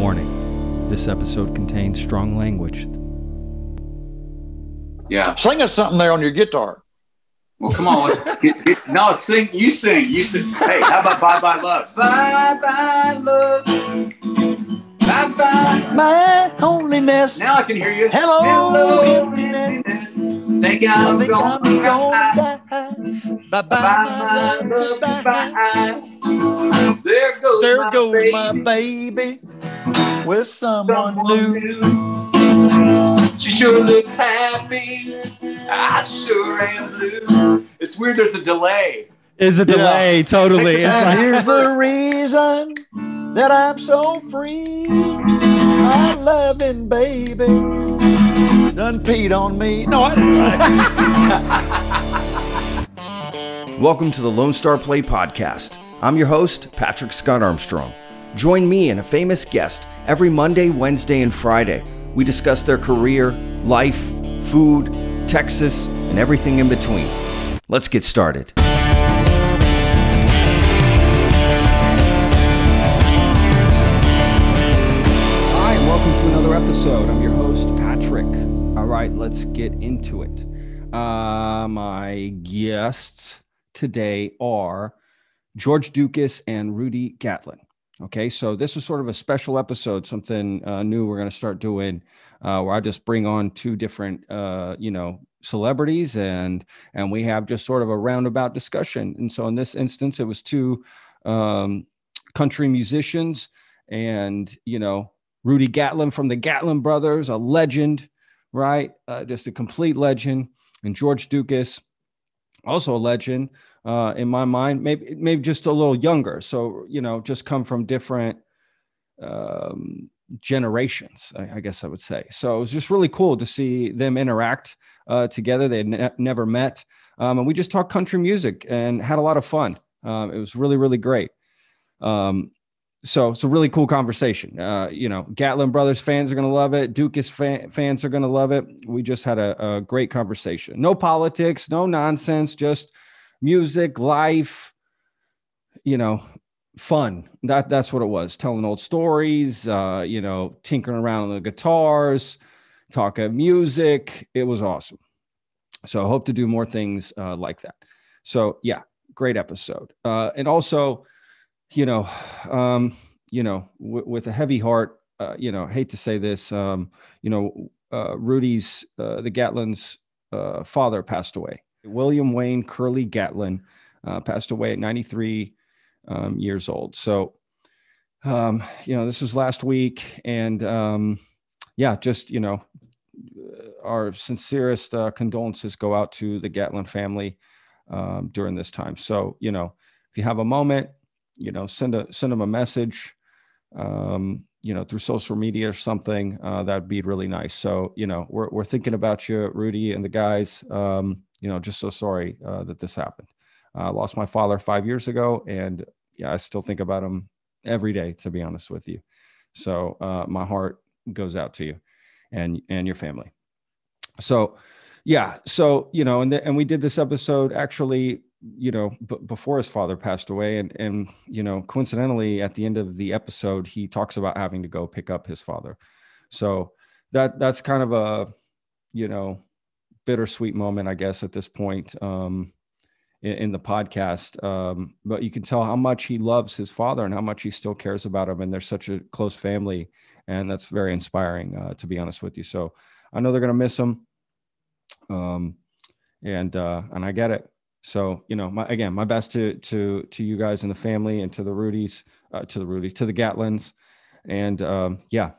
Warning this episode contains strong language. Yeah. Sing us something there on your guitar. Well, come on. Get, get, no, sing. You sing. You sing. Hey, how about Bye Bye Love? Bye Bye Love. Bye Bye. My holiness. Now I can hear you. Hello, Hello, emptiness. emptiness. Think I I'm think I'm going gonna to die. Bye Bye, bye, my love, goodbye. There goes, There my, goes baby. my baby with someone Someone new. new. She sure looks happy. I sure am blue. It's weird. There's a delay. Is a delay, totally. It's like, here's the reason that I'm so free. My loving baby done peed on me. No, I didn't. Welcome to the Lone Star Plate Podcast. I'm your host, Patrick Scott Armstrong. Join me and a famous guest every Monday, Wednesday, and Friday. We discuss their career, life, food, Texas, and everything in between. Let's get started. Hi, and welcome to another episode. I'm your host, Patrick. All right, let's get into it. Uh, my guests today are George Ducas and Rudy Gatlin. Okay, so this is sort of a special episode, something uh, new we're going to start doing, uh, where I just bring on two different, uh, you know, celebrities, and and we have just sort of a roundabout discussion. And so in this instance, it was two um, country musicians, and you know, Rudy Gatlin from the Gatlin Brothers, a legend, right? Uh, just a complete legend, and George Ducas, also a legend uh, in my mind. Maybe maybe just a little younger, so you know, just come from different um, generations, I, I guess I would say. So it was just really cool to see them interact uh, together. They had ne- never met, um, and we just talked country music and had a lot of fun. Um, it was really really great. Um, so it's a really cool conversation. Uh, you know, Gatlin Brothers fans are going to love it. Ducas fan, fans are going to love it. We just had a, a great conversation. No politics, no nonsense, just music, life, you know, fun. That that's what it was. Telling old stories, uh, you know, tinkering around on the guitars, talking music. It was awesome. So I hope to do more things uh, like that. So yeah, great episode. Uh, and also, you know, um, you know, w- with a heavy heart, uh, you know, hate to say this, um, you know, uh, Rudy's, uh, the Gatlin's uh, father passed away. William Wayne Curley Gatlin uh, passed away at 93 um, years old. So, um, you know, this was last week, and um, yeah, just you know, our sincerest uh, condolences go out to the Gatlin family um, during this time. So, you know, if you have a moment, you know, send a send them a message, um, you know, through social media or something. Uh, that'd be really nice. So, you know, we're we're thinking about you, Rudy, and the guys. Um, you know, just so sorry uh, that this happened. I lost my father five years ago, and yeah, I still think about him every day. To be honest with you, so uh, my heart goes out to you and and your family. So, yeah, so you know, and the, and we did this episode actually, you know, b- before his father passed away, and and you know, coincidentally, at the end of the episode, he talks about having to go pick up his father. So that that's kind of a, you know, bittersweet moment, I guess, at this point. Um, in, in the podcast. Um, but you can tell how much he loves his father and how much he still cares about him. And they're such a close family. And that's very inspiring, uh, to be honest with you. So I know they're going to miss him. Um, and, uh, and I get it. So, you know, my, again, my best to, to, to you guys and the family and to the Rudies, uh, to the Rudies, to the Gatlins. And, um, yeah,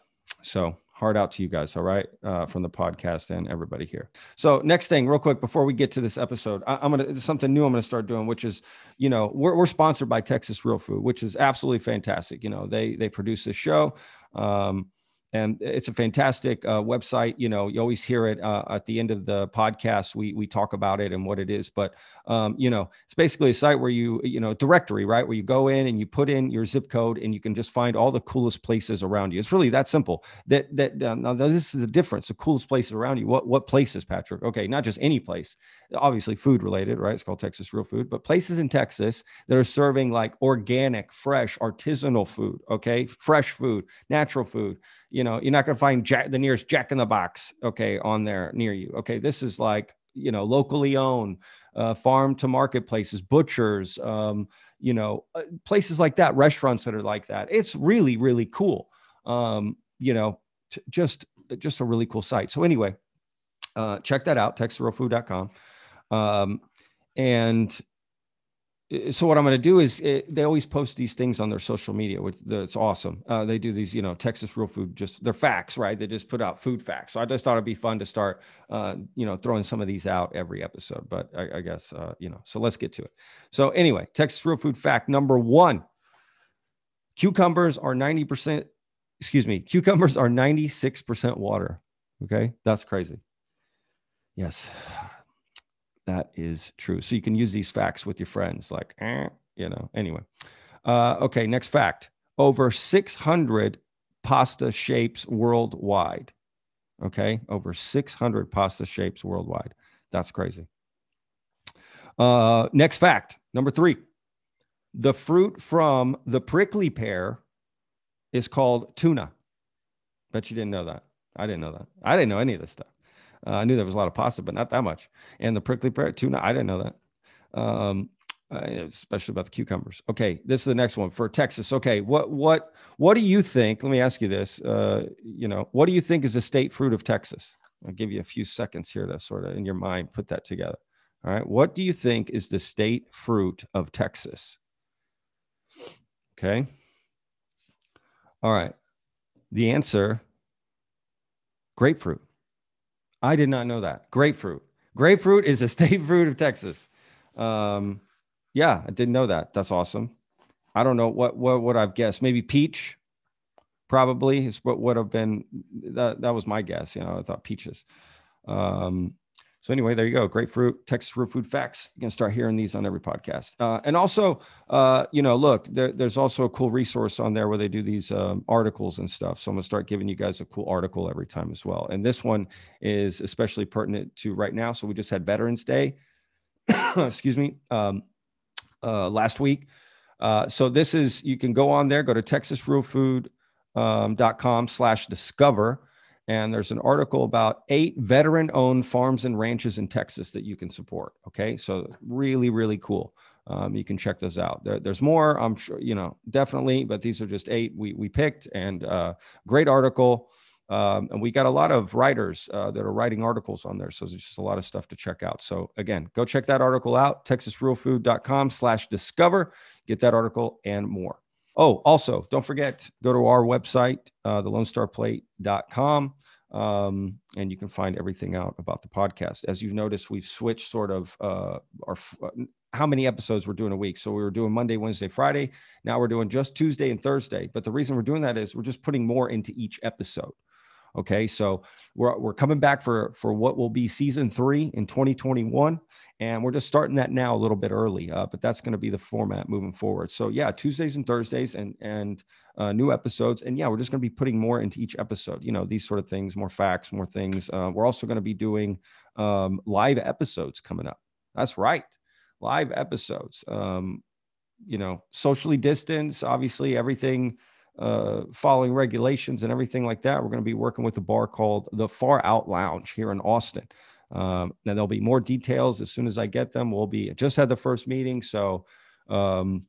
so heart out to you guys. All right. Uh, from the podcast and everybody here. So next thing real quick, before we get to this episode, I, I'm going to, something new I'm to start doing, which is, you know, we're, we're sponsored by Texas Real Food, which is absolutely fantastic. You know, they, they produce this show. Um, and it's a fantastic uh, website. You know, you always hear it uh, at the end of the podcast. We we talk about it and what it is, but um, you know, it's basically a site where you you know directory right where you go in and you put in your zip code and you can just find all the coolest places around you. It's really that simple. That that uh, now this is a difference. The coolest places around you. What what places, Patrick? Okay, not just any place. Obviously, food related, right? It's called Texas Real Food, but places in Texas that are serving like organic, fresh, artisanal food. Okay, fresh food, natural food you know you're not going to find jack the nearest jack in the box okay on there near you. Okay this is like you know locally owned uh, farm to marketplaces butchers um, you know uh, places like that restaurants that are like that. It's really really cool. Um, you know t- just just a really cool site. So anyway uh, check that out texasrealfood.com um, and so what I'm going to do is it, eh, they always post these things on their social media, which it's awesome. Uh, they do these, you know, Texas real food, just they're facts, right? They just put out food facts. So I just thought it'd be fun to start, uh, you know, throwing some of these out every episode. But I, I guess, uh, you know, so let's get to it. So anyway, Texas real food fact number one: cucumbers are 90 percent. Excuse me, cucumbers are 96 percent water. Okay, that's crazy. Yes, that is true. So you can use these facts with your friends, like, eh, you know, anyway. Uh, okay, next fact over 600 pasta shapes worldwide. Okay, over 600 pasta shapes worldwide. That's crazy. Uh, next fact number three the fruit from the prickly pear is called tuna. Bet you didn't know that. I didn't know that. I didn't know any of this stuff. Uh, I knew there was a lot of pasta, but not that much. And the prickly pear tuna, I didn't know that. Um, uh, especially about the cucumbers. Okay, this is the next one for Texas. Okay, what what what do you think? Let me ask you this. Uh, you know, what do you think is the state fruit of Texas? I'll give you a few seconds here to sort of in your mind put that together. All right, what do you think is the state fruit of Texas? Okay. All right. The answer grapefruit. I did not know that. Grapefruit. Grapefruit is a state fruit of Texas. Um, yeah, I didn't know that. That's awesome. I don't know what what would I've guessed. Maybe peach, probably is what would have been. That that was my guess. You know, I thought peaches. Um, so anyway, there you go. Grapefruit, Texas real food facts. You can start hearing these on every podcast. Uh, and also, uh, you know, look, there, there's also a cool resource on there where they do these um, articles and stuff. So I'm gonna start giving you guys a cool article every time as well. And this one is especially pertinent to right now. So we just had Veterans Day. Excuse me. Um, uh, last week. Uh, so this is you can go on there, go to texasrealfood.com um, slash discover and there's an article about eight veteran owned farms and ranches in Texas that you can support. Okay. So, really, really cool. Um, you can check those out. There, there's more, I'm sure, you know, definitely, but these are just eight we, we picked and uh, great article. Um, and we got a lot of writers uh, that are writing articles on there. So there's just a lot of stuff to check out. So again, go check that article out, texasrealfood.com slash discover, get that article and more. Oh, also, don't forget, go to our website, uh, thelonestarplate.com, um, and you can find everything out about the podcast. As you've noticed, we've switched sort of uh, our uh, how many episodes we're doing a week. So we were doing Monday, Wednesday, Friday. Now we're doing just Tuesday and Thursday. But the reason we're doing that is we're just putting more into each episode. Okay, so we're we're coming back for for what will be season three in 2021, and we're just starting that now a little bit early. Uh, but that's going to be the format moving forward. So yeah, Tuesdays and Thursdays, and and uh, new episodes, and yeah, we're just going to be putting more into each episode. You know, these sort of things, more facts, more things. Uh, we're also going to be doing um, live episodes coming up. That's right, live episodes. Um, you know, socially distance, obviously everything uh, following regulations and everything like that. We're going to be working with a bar called the Far Out Lounge here in Austin. Um, and there'll be more details as soon as I get them. We'll be just had the first meeting, so um,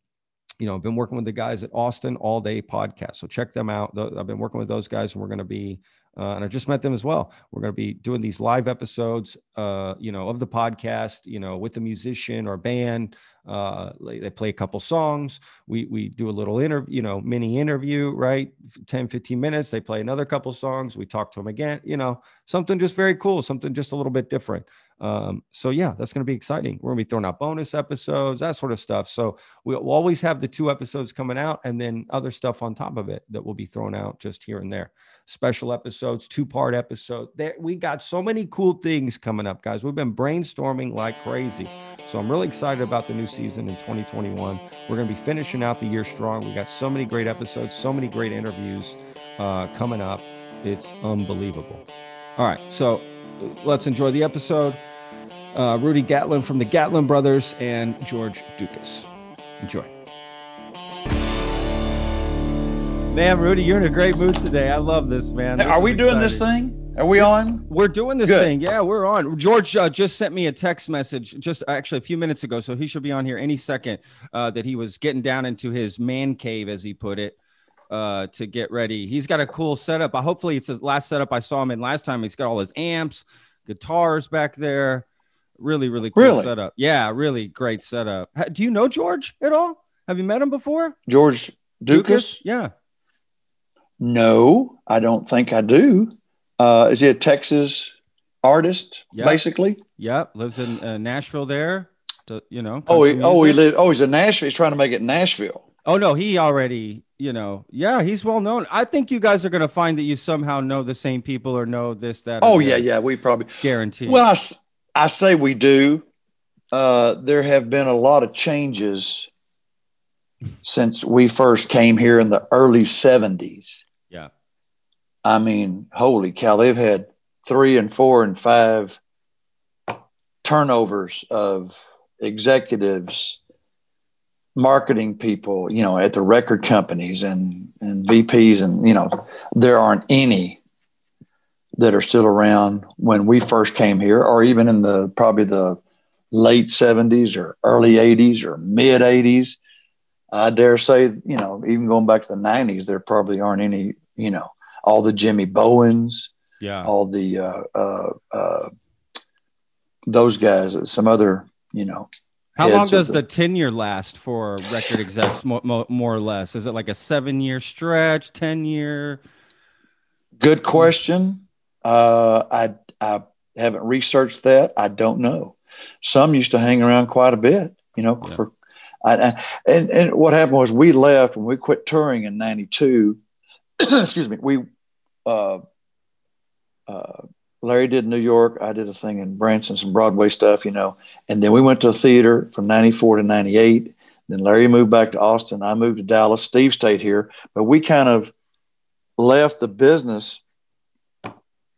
you know, I've been working with the guys at Austin All Day Podcast. So check them out. I've been working with those guys, and we're going to be uh, and I just met them as well. We're going to be doing these live episodes, uh, you know, of the podcast, you know, with the musician or band. Uh, they play a couple songs. We we do a little interview, you know, mini interview, right? 10, 15 minutes. They play another couple songs. We talk to them again, you know, something just very cool, something just a little bit different. Um, so yeah, that's going to be exciting. We're going to be throwing out bonus episodes, that sort of stuff. So we'll always have the two episodes coming out, and then other stuff on top of it that will be thrown out just here and there. Special episodes, two part episode. There, we got so many cool things coming up, guys. We've been brainstorming like crazy. So I'm really excited about the new season in 2021. We're going to be finishing out the year strong. We got so many great episodes, so many great interviews uh, coming up. It's unbelievable. All right, so let's enjoy the episode uh, Rudy Gatlin from the Gatlin brothers, and George Ducas. Enjoy. Man, Rudy, you're in a great mood today. I love this, man. This Are we doing this thing? Are we on? We're doing this Good. thing. Yeah, we're on. George uh, just sent me a text message just actually a few minutes ago, so he should be on here any second. Uh, that he was getting down into his man cave, as he put it, uh, to get ready. He's got a cool setup. Uh, hopefully, it's his last setup I saw him in last time. He's got all his amps, guitars back there. Really, really cool Really? setup. Yeah, really great setup. Do you know George at all? Have you met him before? George Ducas? Yeah. No, I don't think I do. Uh, is he a Texas artist, Yeah. basically? Yep. Lives in uh, Nashville there. To, you know. Oh, he, oh, he music. live. Oh, he's in Nashville. He's trying to make it Nashville. Oh no, he already, you know, yeah, he's well known. I think you guys are gonna find that you somehow know the same people or know this, that. Oh yeah, yeah. We probably. guarantee. Well, I say we do. Uh, there have been a lot of changes since we first came here in the early 70s. Yeah. I mean, holy cow, they've had three and four and five turnovers of executives, marketing people, you know, at the record companies and, and VPs. And, you know, there aren't any that are still around when we first came here, or even in the probably the late 70s or early 80s or mid 80s. I dare say, you know, even going back to the 90s, there probably aren't any, you know, all the Jimmy Bowens, yeah, all the, uh, uh, uh, those guys, some other, you know. How long heads of does the tenure last for record execs, more, more, more or less? Is it like a seven-year stretch, ten year? Good question. Uh, I I haven't researched that. I don't know. Some used to hang around quite a bit, you know. Yeah. For I, I, and and what happened was we left when we quit touring in '92. excuse me. We uh, uh, Larry did New York. I did a thing in Branson, some Broadway stuff, you know. And then we went to the theater from '94 to '98. Then Larry moved back to Austin. I moved to Dallas. Steve stayed here, but we kind of left the business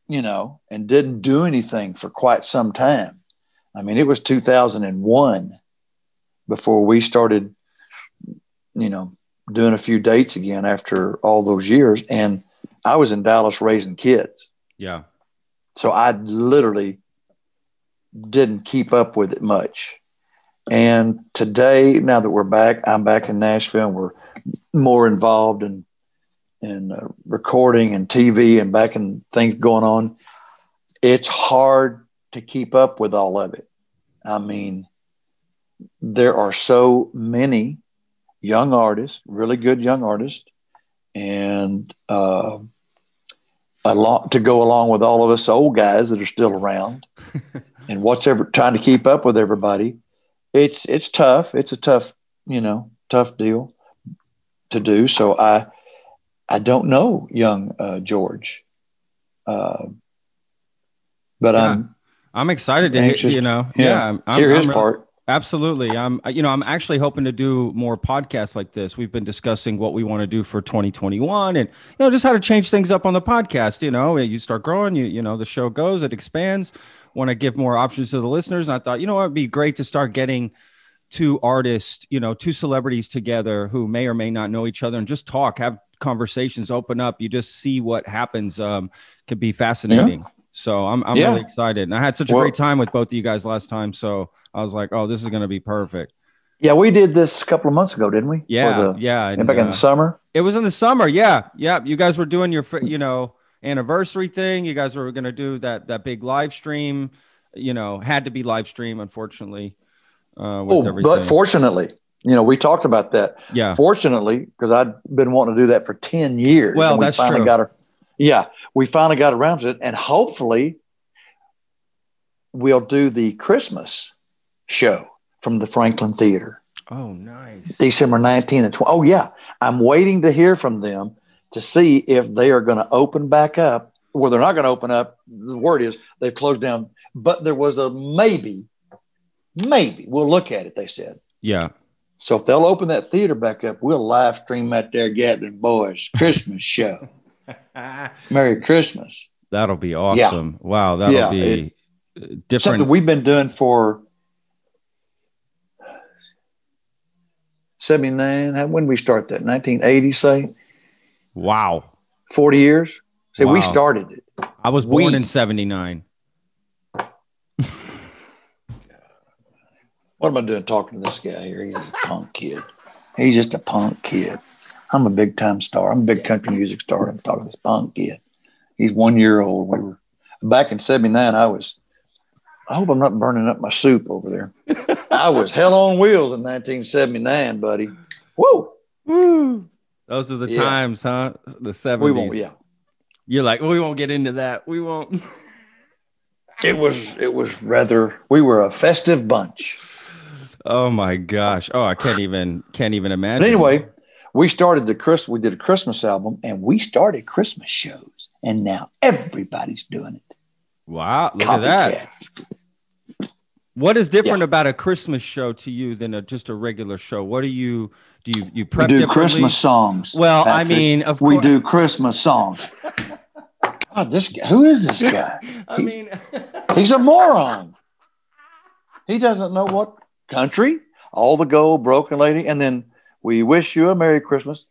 you know, and didn't do anything for quite some time. I mean, it was 2001 before we started, you know, doing a few dates again after all those years. And I was in Dallas raising kids. Yeah, So I literally didn't keep up with it much. And today, now that we're back, I'm back in Nashville and we're more involved in, in uh, recording and TV and back in things going on. It's hard to keep up with all of it. I mean, there are so many young artists, really good young artists, and uh, a lot to go along with all of us old guys that are still around. and what's ever trying to keep up with everybody, it's it's tough. It's a tough, you know, tough deal to do. So I I don't know young uh, George, uh, but Yeah. I'm I'm excited to hear, you know, Yeah. yeah, I'm, I'm, hear his I'm- part. Absolutely. I'm you know, I'm actually hoping to do more podcasts like this. We've been discussing what we want to do for 2021 and you know, just how to change things up on the podcast, you know, you start growing, you you know, the show goes, it expands, want to give more options to the listeners and I thought, you know, what, it'd be great to start getting two artists, you know, two celebrities together who may or may not know each other and just talk, have conversations, open up, you just see what happens um could be fascinating. So I'm I'm Yeah. really excited. And I had such a Well- great time with both of you guys last time, so I was like, "Oh, this is going to be perfect." Yeah, we did this a couple of months ago, didn't we? Yeah, the- yeah. and back in uh, the summer. it was in the summer. Yeah, yeah. You guys were doing your, you know, anniversary thing. You guys were going to do that that big live stream. You know, had to be live stream, unfortunately. Uh, with Oh, everything. but fortunately, you know, we talked about that. yeah, Fortunately, because I'd been wanting to do that for 10 years. Well, we that's finally true. Got her, yeah, we finally got around to it. And hopefully, we'll do the Christmas show from the Franklin Theater, Oh, nice. December 19th and 20. Oh, yeah. I'm waiting to hear from them to see if they are going to open back up. Well, they're not going to open up. The word is they've closed down, but there was a maybe, maybe we'll look at it, they said. Yeah. So if they'll open that theater back up, we'll live stream that there Gatlin Boys Christmas show. Merry Christmas. That'll be awesome. Wow, that'll Yeah, be uh, Something we've been doing for 79. How, when did we start that? 1980, say? wow. 40 years? See, we started it. I was born We- in 79. What am I doing talking to this guy here? He's a punk kid. He's just a punk kid. I'm a big time star. I'm a big country music star. I'm talking to this punk kid. He's one year old. We were back in 79. I was, I hope I'm not burning up my soup over there. I was hell on wheels in 1979, buddy. Whoa. Woo. Mm. Those are the Yeah. times, huh? The 70s. We won't, yeah. You're like, we won't get into that. We won't. It was, it was rather, we were a festive bunch. Oh my gosh. Oh, I can't even can't even imagine. But anyway, we started the Chris. We did a Christmas album, and we started Christmas shows, and now everybody's doing it. Wow, look at that. What is different about a Christmas show to you than a, just a regular show? What do you do? You you We prep do? Christmas songs. Well, I mean, of we course. do Christmas songs. God, this guy, who is this guy? I mean, He's a moron. He doesn't know what country, all the gold, broken lady, and then we wish you a Merry Christmas.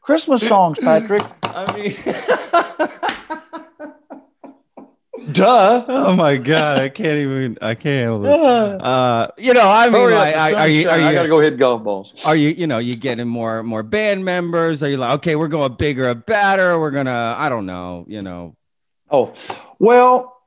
Christmas songs, Patrick. I mean, Duh. oh my god, I can't even. I can't. Uh, you know, I mean, like, the are, sun's are you are shining. I gotta go hit golf balls. are you you know you getting more more band members? Are you like, okay, we're going bigger or better? We're gonna, I don't know, you know. Oh, well,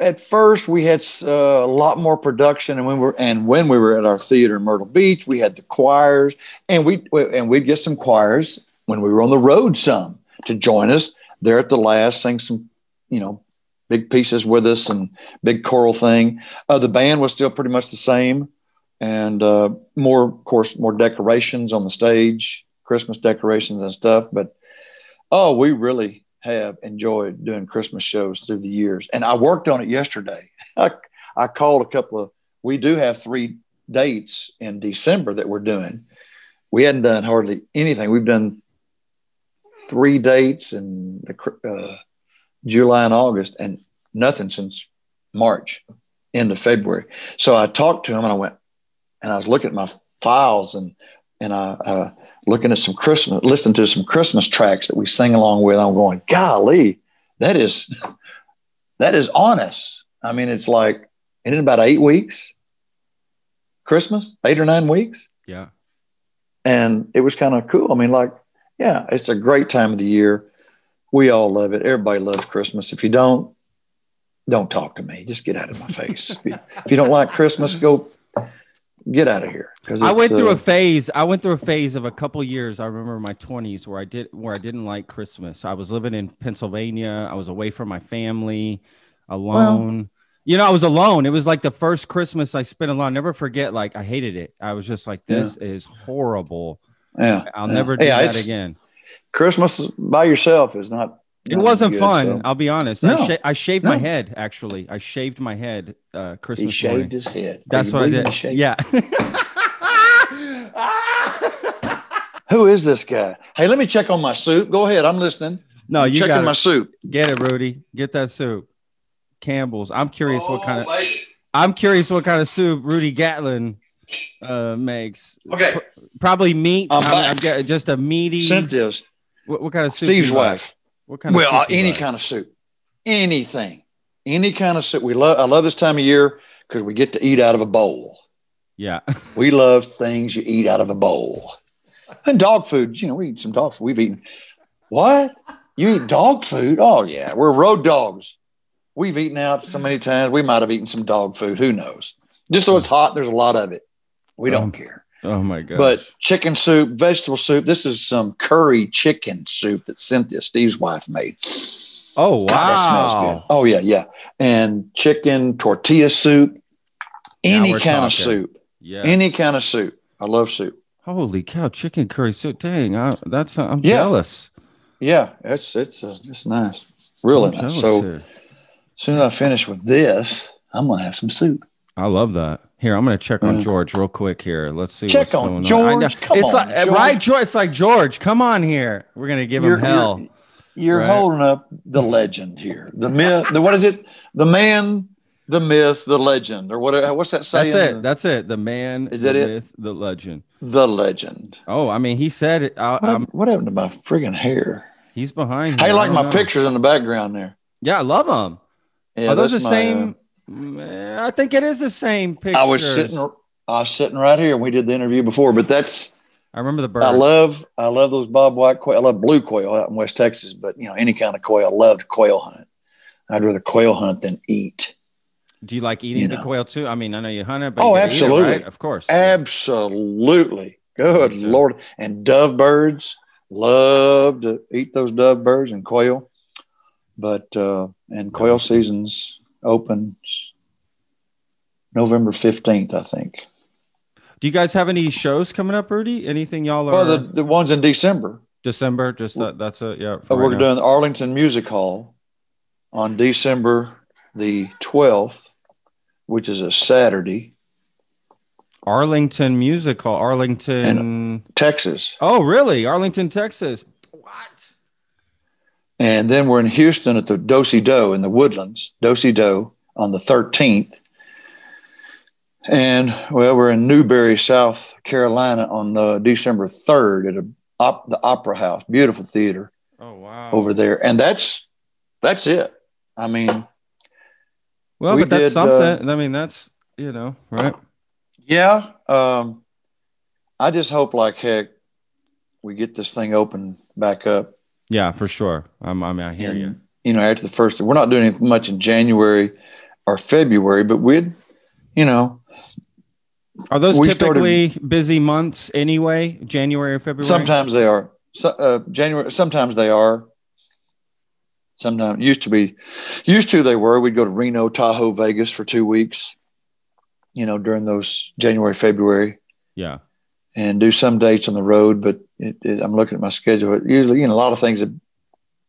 at first we had uh, a lot more production, and when we were and when we were at our theater in Myrtle Beach, we had the choirs, and we and we'd get some choirs when we were on the road some to join us there at the last, sing some, you know, big pieces with us and big choral thing. Uh, the band was still pretty much the same, and uh, more, of course, more decorations on the stage, Christmas decorations and stuff. But oh, we really have enjoyed doing Christmas shows through the years. And I worked on it yesterday. I, I called a couple of, we do have three dates in December that we're doing. We hadn't done hardly anything. We've done three dates in the, uh, July and August and nothing since March, end of February. So I talked to him and I went, and I was looking at my files and, and I, uh, looking at some Christmas, listening to some Christmas tracks that we sing along with. I'm going, golly, that is that is on us. I mean, it's like in about eight weeks, Christmas, eight or nine weeks. Yeah. And it was kind of cool. I mean, like, yeah, it's a great time of the year. We all love it. Everybody loves Christmas. If you don't, don't talk to me. Just get out of my face. if, you, if you don't like Christmas, go get out of here. I went through uh, a phase. I went through a phase of a couple years. I remember my twenties where I did where I didn't like Christmas. I was living in Pennsylvania. I was away from my family, alone. you know, I was alone. It was like the first Christmas I spent alone. I'll never forget. Like I hated it. I was just like, Yeah. this is horrible. yeah. I'll Yeah. never do Yeah, that again. Christmas by yourself is not. It wasn't good, fun. so. I'll be honest. I, No. sha- I shaved my head. Actually, I shaved my head. Uh, He Christmas shaved morning. his head. That's what I did. Yeah. Who is this guy? Hey, let me check on my soup. Go ahead. I'm listening. no, you checking got my soup. Get it, Rudy. Get that soup. Campbell's. I'm curious what kind of Oh. I'm curious what kind of soup Rudy Gatlin uh makes. Okay. Probably meat. I'm I'm. I'm get- just a meaty. Cynthia's What, what kind of soup? Steve's wife. like? What kind Well, of uh, any like? kind of soup, anything, any kind of soup. We love. I love this time of year because we get to eat out of a bowl. Yeah. We love things you eat out of a bowl. And dog food. You know, we eat some dog food. We've eaten. What? You eat dog food? Oh yeah, we're road dogs. We've eaten out so many times. We might have eaten some dog food. Who knows? Just so it's hot, there's a lot of it. We don't Um, care. Oh my god. But chicken soup, vegetable soup. This is some curry chicken soup that Cynthia, Steve's wife, made. Oh God, that smells good. wow! Oh yeah, yeah. And chicken tortilla soup, any we're kind of soup, Yeah. any kind of soup. I love soup. Holy cow! Chicken curry soup. Dang, I, that's I'm Yeah. jealous. Yeah, it's it's uh, it's nice, really I'm nice. jealous So here. as soon as I finish with this, I'm gonna have some soup. I love that. Here, I'm gonna check on Mm. George real quick here. Let's see. Check what's on going George. On. I know. Come it's on, like George. right, George. It's like George. Come on here. We're gonna give him You're- hell. You're, you're Right. holding up the legend here, the myth. The what is it? The man, the myth, the legend, or whatever. What's that saying? That's it. That's it. The man, Is the it? myth, the legend. the legend. Oh, I mean, he said it. I, What, what happened to my friggin' hair? he's behind. Hey. Like my know. pictures in the background there. Yeah, I love them. Yeah, Are those the my, same? Mm, I think it is the same picture. I was sitting. I was sitting right here, and we did the interview before. But that's I remember the bird. I love. I love those bob white quail. I love blue quail out in West Texas. But you know, any kind of quail. I loved quail hunt. I'd rather quail hunt than eat. Do you like eating you the quail too? I mean, I know you hunt it, but Oh, you get to eat it, absolutely. right? Of course. Absolutely. Good. Lord. And dove birds. Love to eat those dove birds and quail. But uh and quail season's opens November 15th, I think. Do you guys have any shows coming up, Rudy? Anything y'all are Well, the, the ones in December. December? Just that. That's it. Yeah. right we're now. doing the Arlington Music Hall on December the 12th, which is a Saturday, Arlington Music Hall. Arlington. Texas. oh, really? Arlington, Texas. And then we're in Houston at the Dosey Doe in the Woodlands, Dosey Doe on the 13th. And well, we're in Newberry, South Carolina on the December 3rd at a, op, the Opera House, beautiful theater Oh, wow. over there. And that's that's it. I mean, Well, we but that's did, uh, something. I mean, that's you know, right? yeah. Um, I just hope like heck we get this thing open back up. Yeah, for sure. I'm. I mean, I hear and, you. you know, after the first, we're not doing much in January or February, but we'd, you know, Are those we started- typically busy months anyway? January or February? sometimes they are. So, uh, January, sometimes they are. Sometimes used to be, used to they were. We'd go to Reno, Tahoe, Vegas for two weeks. You know, during those January, February, Yeah. And do some dates on the road. But it, it, I'm looking at my schedule. It usually, you know, a lot of things, a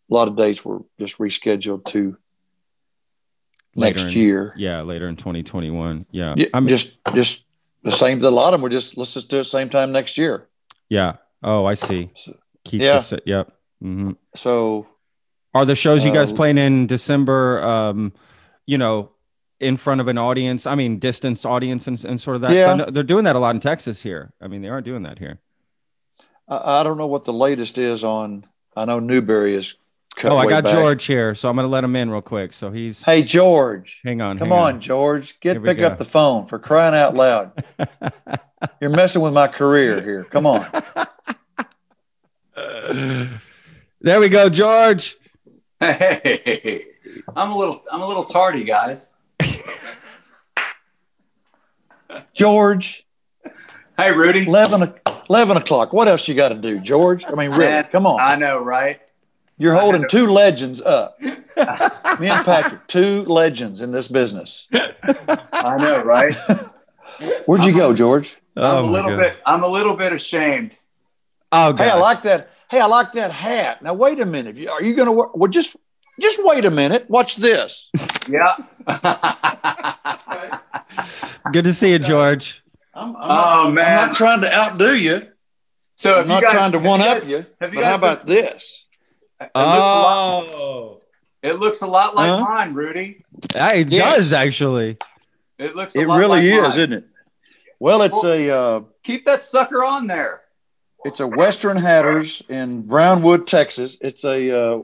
lot of dates were just rescheduled to Later next in- year. Yeah, later in 2021. Yeah. Yeah, I mean, just just the same. A lot of them were just let's just do it same time next year. yeah. Oh, I see. Keep yeah. this. Yep. hmm So Are the shows you guys Uh, playing in December? Um, you know, in front of an audience. I mean, distance audience and, and sort of that. I Yeah. know they're doing that a lot in Texas here. I mean, they are doing that here. I, I don't know what the latest is on. I know Newberry is. Cut oh, I got back. George here, so I'm gonna let him in real quick. So he's Hey George, hang on. come hang on, George, get pick go. up the phone for crying out loud. You're messing with my career here. Come on. there we go, George. Hey, I'm a little, I'm a little tardy, guys. George, Hey, Rudy. 11, o- 11 o'clock. What else you got to do, George? I mean, really, Man, come on. I know, right? You're holding two legends up. Me and Patrick, two legends in this business. I know, right? Where'd you go, George? I'm Oh, a little God. bit, I'm a little bit ashamed. Oh, Hey, I like that. Hey, I like that hat. Now wait a minute. Are you going to work? Well, just just wait a minute. Watch this. Yeah. Good to see you, George. I'm, I'm Oh, not, I'm not trying to outdo you. so I'm have you not guys, trying to one up you. have you But how guys about this? It looks, a lot, Oh, it looks a lot like Huh? mine, Rudy. it Yeah. does actually. It looks. A It lot really like is, mine. isn't it? Well, it's a uh, Keep that sucker on there. it's a Western Hatters in Brownwood, Texas. It's a uh,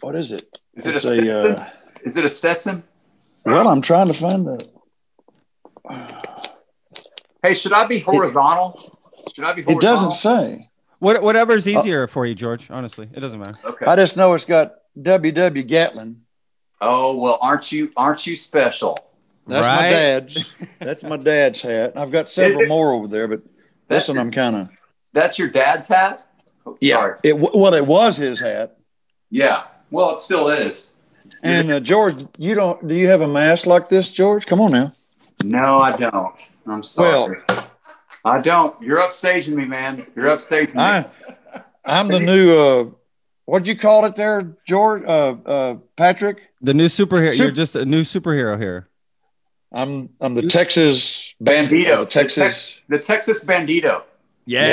what is it? Is it a Stetson? a uh, Is it a Stetson? well, I'm trying to find the. Hey, should I be horizontal? Should I be It doesn't say. What, whatever's easier for you, George. Honestly, it doesn't matter. Okay. I just know it's got W.W. Gatlin. Oh well, aren't you aren't you special? That's my dad's. That's my dad's hat. I've got several it? more over there, but That's this one I'm kind of that's your dad's hat. Oh, yeah. Sorry. It well, it was his hat. Yeah. Well, it still is. And uh, George, you don't? Do you have a mask like this, George? Come on now. No, I don't. I'm sorry. Well, I don't. You're upstaging me, man. You're upstaging me. I, I'm the new. Uh, what'd you call it there, George? Uh, uh, Patrick. The new superhero. Sup- You're just a new superhero here. I'm I'm the Texas Bandito. Texas. the Texas Bandito. Yeah. The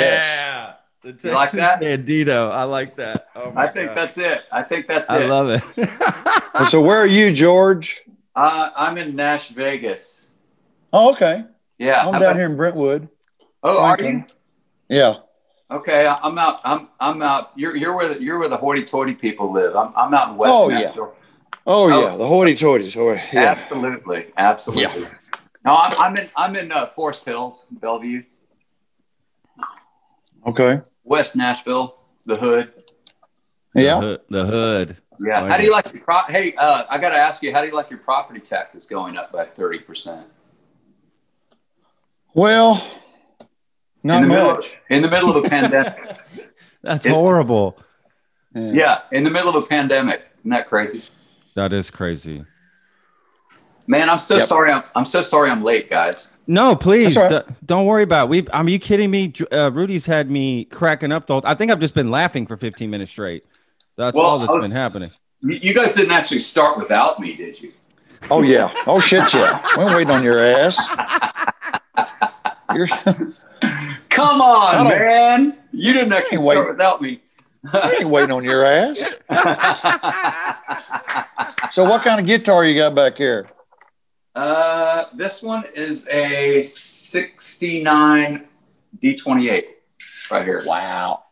You like that? Bandito. I like that. Oh my I think God. that's it. I think that's I it. I love it. So where are you, George? uh, I'm in Nash Vegas. Oh, okay. Yeah. I'm How down about- here in Brentwood. Oh, are you? Yeah. Okay, I- I'm out. I'm I'm out. You're you're where the, you're where the hoity-toity people live. I'm I'm out in West Oh, yeah. Oh, Oh. yeah. The hoity-toities. Oh, yeah. Absolutely, absolutely. No, I'm, I'm in I'm in uh, Forest Hills, Bellevue, Okay. West Nashville, the hood. The Yeah. hood. The hood. Yeah. How do you like your pro? Hey, uh, I got to ask you, how do you like your property taxes going up by thirty percent? Well, not in the middle of, in the middle of a pandemic. That's It- horrible. Yeah. yeah, in the middle of a pandemic. Isn't that crazy? That is crazy. Man, I'm so Yep. sorry. I'm, I'm so sorry. I'm late, guys. No, please That's all d- don't worry about it. We, are you kidding me? Uh, Rudy's had me cracking up the whole. I think I've just been laughing for 15 minutes straight. That's Well, all that's I was- been happening. You, you guys didn't actually start without me, did you? Oh, yeah. Oh, shit, yeah. We ain't waiting on your ass. You're, Come on, man. You didn't actually ain't wait- start without me. I ain't waiting on your ass. So, what kind of guitar you got back here? Uh, this one is a 69 D28 right here. Wow.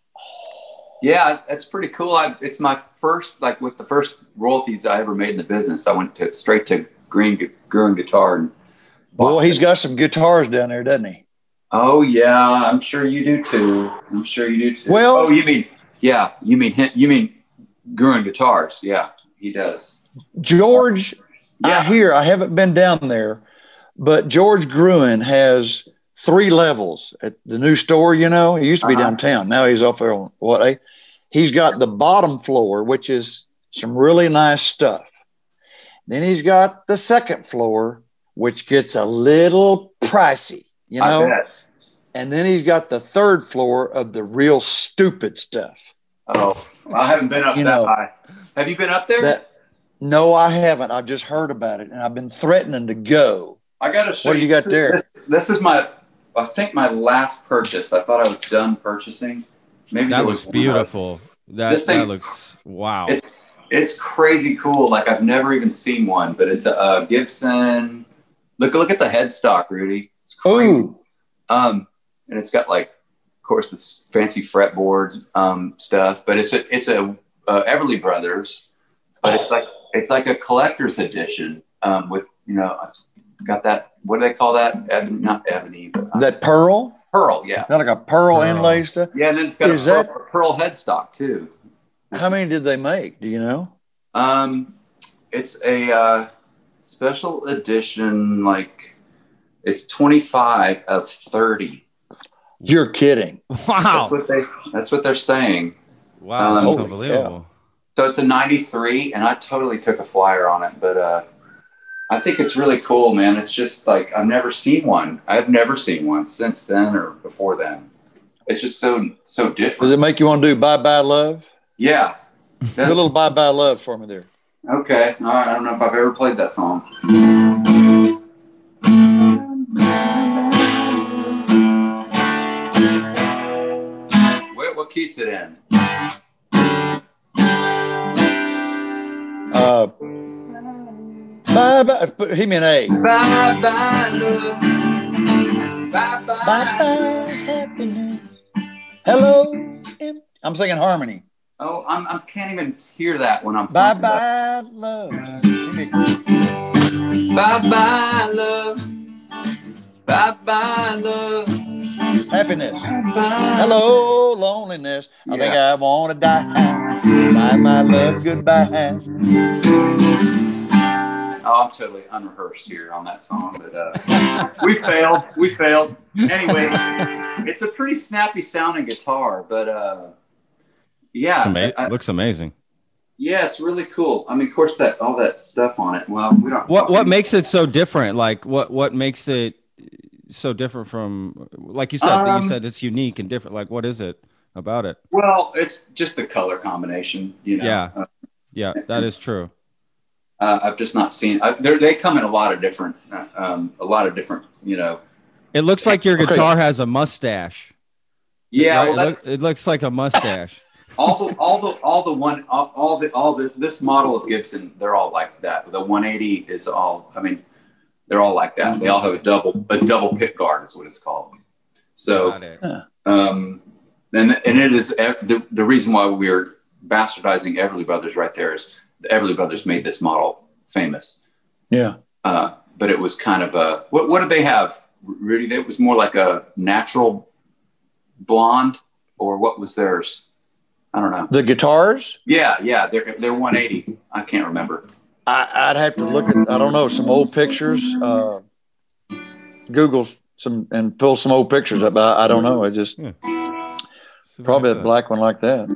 Yeah, that's pretty cool. I, it's my first, like with the first royalties I ever made in the business. I went to straight to Green Gu- Gruhn Guitar and Well, he's got some guitars down there, doesn't he? Oh yeah, I'm sure you do too. I'm sure you do too. Well- oh, you mean yeah, you mean you mean Gruhn guitars? Yeah, he does. George, I Yeah, hear, I haven't been down there, but George Gruhn has three levels at the new store. You know, he used to be Uh-huh. downtown. Now he's off there on what? eh? He's got the bottom floor, which is some really nice stuff. Then he's got the second floor, which gets a little pricey, you I know. And then he's got the third floor of the real stupid stuff. Oh, I haven't been up You that know, high. Have you been up there? That no, I haven't. I've just heard about it, and I've been threatening to go. I got to show What do you got there? This, this is my, I think my last purchase. I thought I was done purchasing. Maybe That looks was one more. beautiful. That, This that thing- looks wow. It's it's crazy cool. Like I've never even seen one, but it's a, a Gibson. Look look at the headstock, Rudy. It's crazy. Ooh, Um, and it's got like, of course, this fancy fretboard um, stuff, but it's a it's a uh, Everly Brothers, but it's like it's like a collector's edition um, with you know it's got that what do they call that? Eb- not ebony, but uh, that pearl, pearl. Yeah, got like a pearl, Pearl. inlay stuff. yeah, and then it's got a pearl, that- pearl headstock too. How many did they make? Do you know? Um, it's a uh, special edition. Like it's twenty five of thirty. You're kidding. That's wow. what they. That's what they're saying. Wow. Um, That's Holy unbelievable. So it's a 93, and I totally took a flyer on it, but uh, I think it's really cool, man. It's just like I've never seen one. I've never seen one since then or before then. It's just so so different. Does it make you want to do bye bye love? yeah. Do a little bye bye love for me there. okay. All right. I don't know if I've ever played that song. What, what key's it in? Uh, bye bye. He mean A. Bye bye love. Bye Bye bye. bye happiness. Hello. I'm singing harmony. Oh, I'm, I can't even hear that when I'm Bye bye love. Bye bye love. Bye bye love. Happiness. Hello, loneliness. I think I want to die. Bye, my love, goodbye. Oh, I'm totally unrehearsed here on that song, but uh, we failed. We failed. Anyway, it's a pretty snappy sounding guitar, but uh, yeah, Ama- I- looks amazing. Yeah, it's really cool. I mean, of course, that all that stuff on it. Well, we don't. What what makes it so different? Like what what makes it so different from like you said Um, you said it's unique and different. Like what is it about it? Well, it's just the color combination. You know. Yeah. Uh, Yeah, that is true. uh, I've just not seen. I, they're- come in a lot of different, uh, um, a lot of different. You know. It looks like your guitar has a mustache. Yeah. right? Well, it, that's look- it looks like a mustache. all the all the all the one all, all the all the this model of Gibson. They're all like that. The 180 is all. I mean, they're all like that. They all have a double a double pit guard is what it's called. So. Got it. Um, and, and it is the, the reason why we're bastardizing Everly Brothers right there is the Everly Brothers made this model famous. Yeah. Uh, but it was kind of a, what, what did they have, Rudy? It was more like a natural blonde or what was theirs? I don't know. The guitars, Yeah, yeah, they're, they're 180. I can't remember. I, I'd have to look at, I don't know, some old pictures. Uh, Google some and pull some old pictures up. I, I don't know. I just See if we probably a black one like that.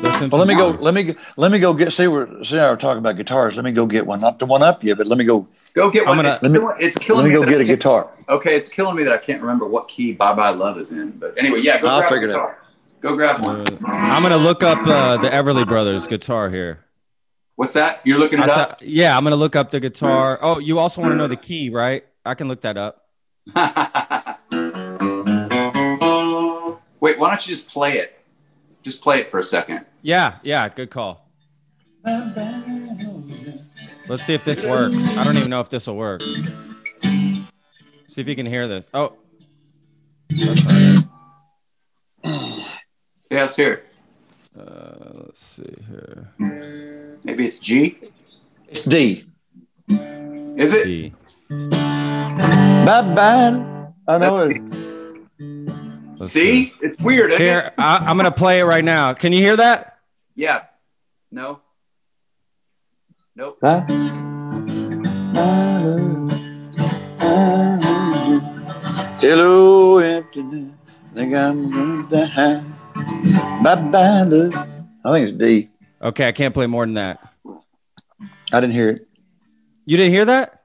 That's Well, let me go. Let me let me go get. See, we're see, we're talking about guitars. Let me go get one. Not the one up yet, but let me go. Go get one. gonna- it's, let me- killing- it's Let killing me me. go get I a can't- guitar. Okay, it's killing me that I can't remember what key Bye Bye Love is in. But anyway, yeah, go I'll grab figure a it out. Go grab one. Uh, I'm gonna look up uh, the Everly Brothers guitar here. What's that? You're looking it up? yeah, I'm gonna look up the guitar. Hmm. Oh, you also want to know the key, right? I can look that up. Wait, why don't you just play it? Just play it for a second. Yeah, yeah, good call. Let's see if this works. I don't even know if this will work. See if you can hear this. Oh, that's not it. Yeah, let's hear it. Uh, let's see here. Maybe it's G. It's D. Is it? G. Bye bye. I know That's it. Let's See? It's weird, isn't it? Here, I, I'm gonna play it right now. Can you hear that? Yeah. No. Nope. Bye. Hello, emptiness. Think I'm gonna die. Bye bye, love. I think it's D. Okay, I can't play more than that. I didn't hear it. You didn't hear that?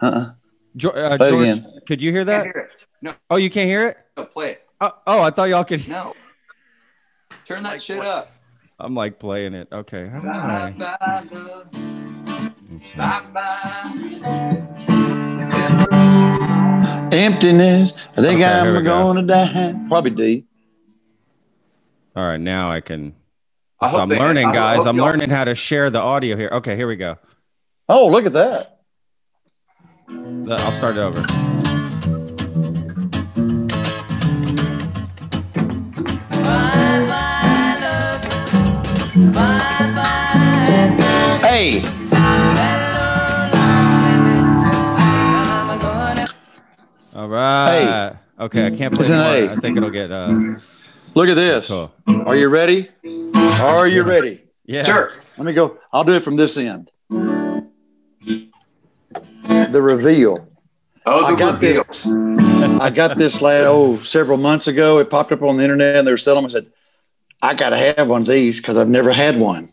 Uh-uh. Jo- uh, Play it George, again. could you hear that? hear it. No, Oh, you can't hear it? no, play it. Oh, oh I thought y'all could. No. Turn that shit up. I'm like playing it. Okay. How Bye bye, love. Bye bye. Emptiness. I think Okay, I'm go. gonna die. Probably D. All right, now I can. I so I'm they- learning, I guys. I'm learning how to share the audio here. Okay, here we go. Oh, look at that. I'll start it over. Hey, All right. Hey. Okay, I can't play It's an more. Think it'll get uh look at this. cool. Are you ready? Are you ready? Yeah. Sure. Let me go. I'll do it from this end. The reveal. Oh, I got reveal. this. I got this last oh several months ago. It popped up on the internet and they were selling them. I said, I gotta have one of these because I've never had one.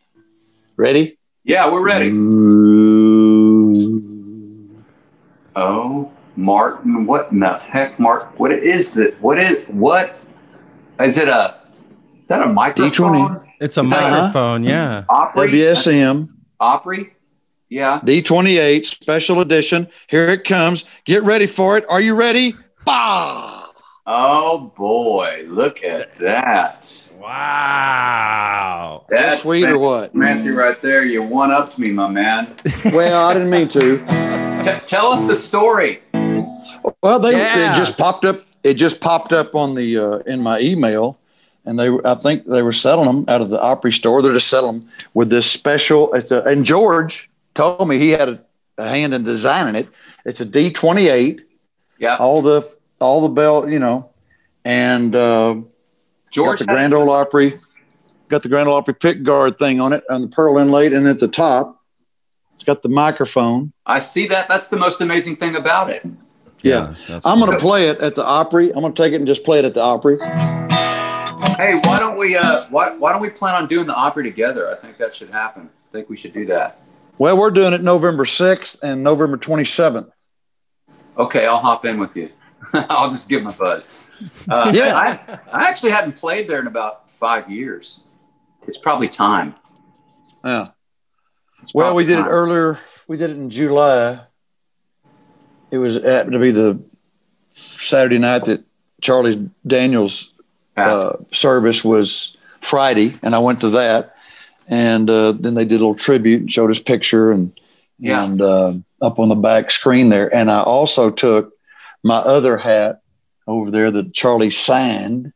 Ready? Yeah, we're ready. Ooh. Oh, Martin, what in the heck, Mark? What is that? What is what? Is it a? Is that a microphone? D20. It's a Is that- microphone. Yeah. Opry. WSM Opry. Yeah. D28 special edition. Here it comes. Get ready for it. Are you ready? Bah! Oh boy, look at that. Wow. That's sweet or what? Fancy right there. You one upped me, my man. Well, I didn't mean to. T- tell us the story. Well, they Yeah. it just popped up. It just popped up on the uh, in my email, and they I think they were selling them out of the Opry store. They're just selling them with this special. It's a, and George told me he had a, a hand in designing it. It's a D twenty eight. Yeah. All the all the bell, you know, and uh, George got the Grand Ole Opry. Got the Grand Ole Opry pick guard thing on it, and the pearl inlay, and at the top, it's got the microphone. I see that. That's the most amazing thing about it. Yeah. that's I'm going to play it at the Opry. I'm going to take it and just play it at the Opry. Hey, Hey, why don't we uh why why don't we plan on doing the Opry together? I think that should happen. I think we should do that. Well, we're doing it November 6th and November 27th. Okay, I'll hop in with you. I'll just give them a buzz. Uh, Yeah. I, I actually hadn't played there in about five years. It's probably time. Yeah. It's Well, we probably did it earlier. We did it in July. It was happened to be the Saturday night that Charlie's Daniels uh, service was Friday, and I went to that. And uh, then they did a little tribute and showed his picture and Yeah. and uh, up on the back screen there. And I also took my other hat over there that Charlie signed,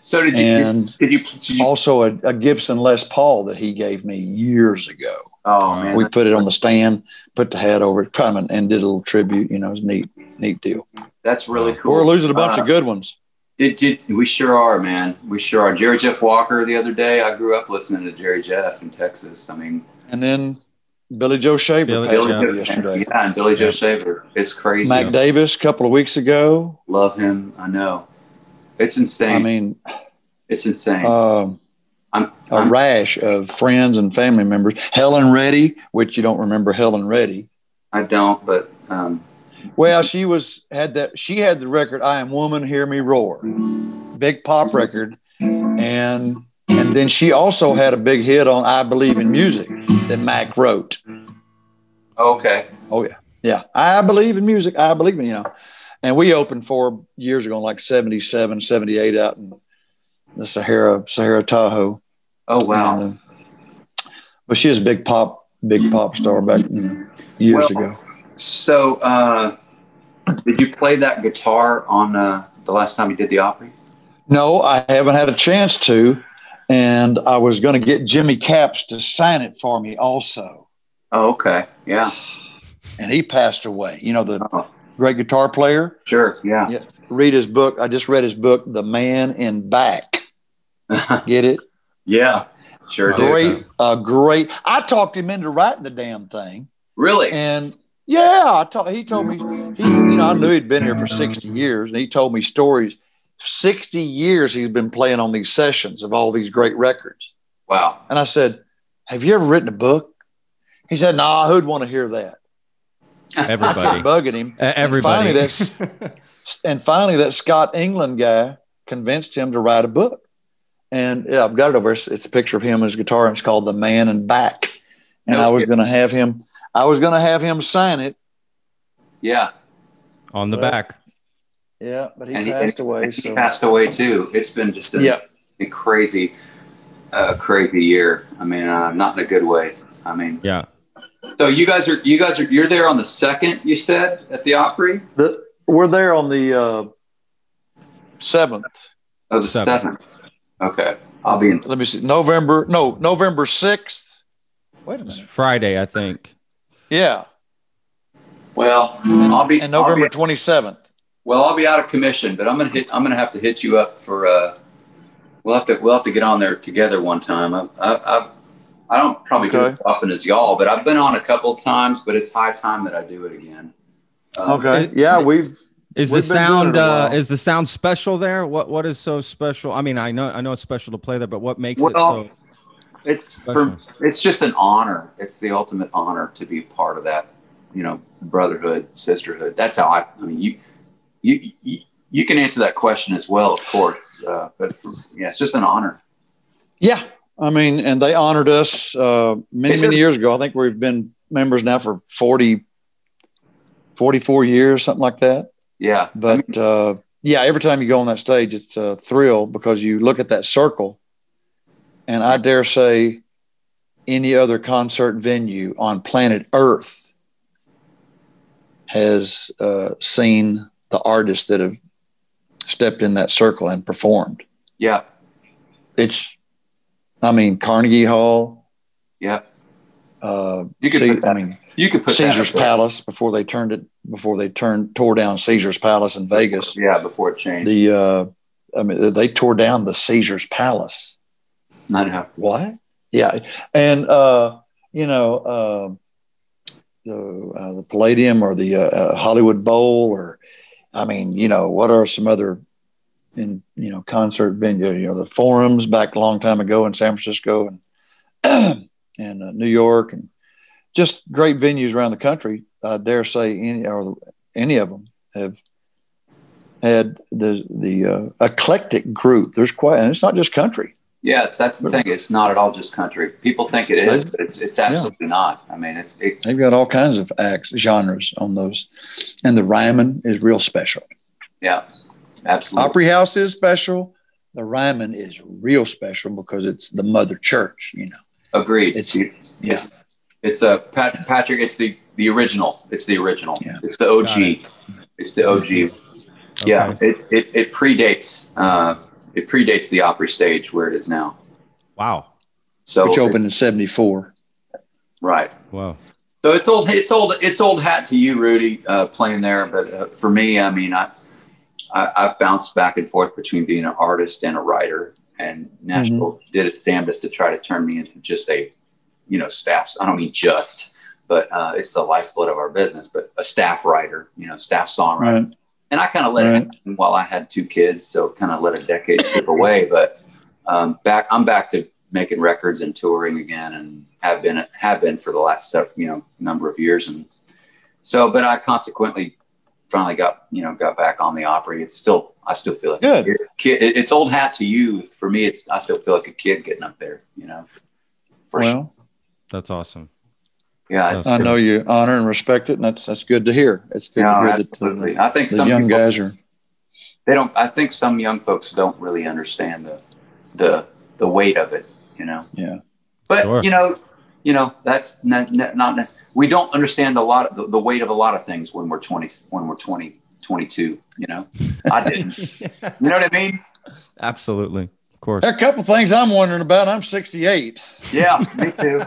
so did you? and did you? Did you also a, a Gibson Les Paul that he gave me years ago. Oh man, we put it on the stand, put the hat over it, kind of, and did a little tribute. You know, it was neat, neat deal. that's really cool. We're losing a bunch Uh, of good ones. Did, did we sure are, man? We sure are. Jerry Jeff Walker the other day. I grew up listening to Jerry Jeff in Texas. I mean, And then Billy Joe Shaver Billy Billy Joe. yesterday. yeah, and Billy Joe Shaver. It's crazy. Mac Davis a couple of weeks ago. Love him. I know. It's insane. I mean, it's insane. um, I'm, a I'm rash of friends and family members. Helen Reddy, which you don't remember Helen Reddy. I don't, but um, Well, she was had that. She had the record "I Am Woman, Hear Me Roar," big pop record, and and then she also had a big hit on "I Believe in Music" that Mac wrote. okay. Oh yeah, yeah. I believe in music. I believe in you know, and we opened for years ago, in like 77, 78 out in the Sahara Sahara Tahoe. Oh wow. And, uh, but she was a big pop, big pop star back you know, years Well, ago. So, uh, did you play that guitar on uh, the last time you did the Opry? No, I haven't had a chance to, and I was going to get Jimmy Capps to sign it for me also, Oh, okay. Yeah. and he passed away. You know, the Oh, great guitar player. sure. Yeah. Yeah. Read his book. I just read his book, The Man in Back. Get it? Yeah. Sure. do. great, uh, great. I talked him into writing the damn thing, Really? and yeah, I told he told me he, you know, I knew he'd been here for sixty years, and he told me stories. Sixty years he's been playing on these sessions of all these great records, Wow. and I said, "Have you ever written a book?" He said, "Nah, who'd want to hear that?" I Everybody. kept bugging him, E- Everybody. finally that's- and finally that Scott England guy convinced him to write a book. And yeah, I've got it over. It's, it's a picture of him and his guitar, and it's called "The Man in Back." And No I was going to have him. I was going to have him sign it. Yeah. on the Well, back. Yeah, but he And he- passed away. He So passed away too. It's been just a, yeah, a crazy, uh, crazy year. I mean, uh, not in a good way. I mean, Yeah. so you guys are, you guys are, you're there on the second, you said, at the Opry? the, we're there on the uh, seventh. Oh, the Seventh. Seventh. Okay. I'll be in. Let me see. November. No, November sixth. Wait a It's minute. Friday, I think. Yeah, Well, I'll be, and I'll November be twenty seventh. well, I'll be out of commission, but I'm gonna hit. I'm gonna have to hit you up for. uh We'll have to. We'll have to get on there together one time. I. I. I, I don't probably do it as often as y'all, but I've been on a couple of times. But it's high time that I do it again. Um, Okay. Yeah, we've Is We've the sound uh, is the sound special there? What what is so special? I mean, I know I know it's special to play there, but what makes it so It's for. It's just an honor. It's the ultimate honor to be part of that. You know, brotherhood, sisterhood. That's how I. I mean, you. You. you you can answer that question as well, of course. Uh, but for, yeah, it's just an honor. Yeah, I mean, and they honored us uh, many, many years ago. I think we've been members now for 40, 44 years, something like that. Yeah. But uh, yeah, every time you go on that stage, it's a thrill because you look at that circle, and I dare say, any other concert venue on planet Earth has uh, seen the artists that have stepped in that circle and performed. yeah. It's, I mean, Carnegie Hall. Yeah. Uh, You could See, put that, I mean, you could put Caesar's. Palace before they turned it before they turned tore down Caesar's Palace in Vegas. Yeah, before it changed. The uh, I mean, they tore down the Caesar's Palace. I know. What? Yeah, and uh, you know uh, the uh, the Palladium or the uh, uh, Hollywood Bowl or I mean, you know, what are some other in you know concert venue, you know the forums back a long time ago in San Francisco and and uh, New York and just great venues around the country. I dare say any or any of them have had the the uh, eclectic group. There's quite, and it's not just country. Yeah, it's, that's the thing. It's not at all just country. People think it is, but it's it's absolutely yeah. not. I mean, it's it, they've got all kinds of acts genres on those, and the Ryman is real special. Yeah, absolutely. Opry House is special. The Ryman is real special because it's the mother church. You know. Agreed. It's yeah. It's, it's a uh, Pat, Patrick. It's the the original. It's the original. Yeah. It's the OG. It. It's the OG. Okay. Yeah. It, it it predates. Uh, it predates the Opry stage where it is now. Wow. So which opened in '74. Right. Wow. So it's old. It's old. It's old hat to you, Rudy, uh, playing there. But uh, for me, I mean, I, I have bounced back and forth between being an artist and a writer. And Nashville mm-hmm. did its damnedest to try to turn me into just a, you know, staffs. I don't mean just, but uh, it's the lifeblood of our business. But a staff writer, you know, staff songwriter. Right and I kind of let right. it happen while I had two kids, so kind of let a decade slip away. But um, back, I'm back to making records and touring again, and have been have been for the last you know number of years. And so, but I consequently finally got you know got back on the Opry. It's still I still feel like good. Kid, it's old hat to you. For me, it's I still feel like a kid getting up there. You know. well, sure. That's awesome. Yeah, I know you honor and respect it, and that's that's good to hear. It's good no, to hear absolutely. that uh, I think the some young people, guys are. They don't. I think some young folks don't really understand the the the weight of it. You know. Yeah. But sure. you know, you know that's not, not necessarily. We don't understand a lot of the, the, weight of a lot of things when we're twenty when we're 20, 22, You know, I didn't. you know what I mean? Absolutely. Of course. There are a couple things I'm wondering about. I'm 68. Yeah, me too.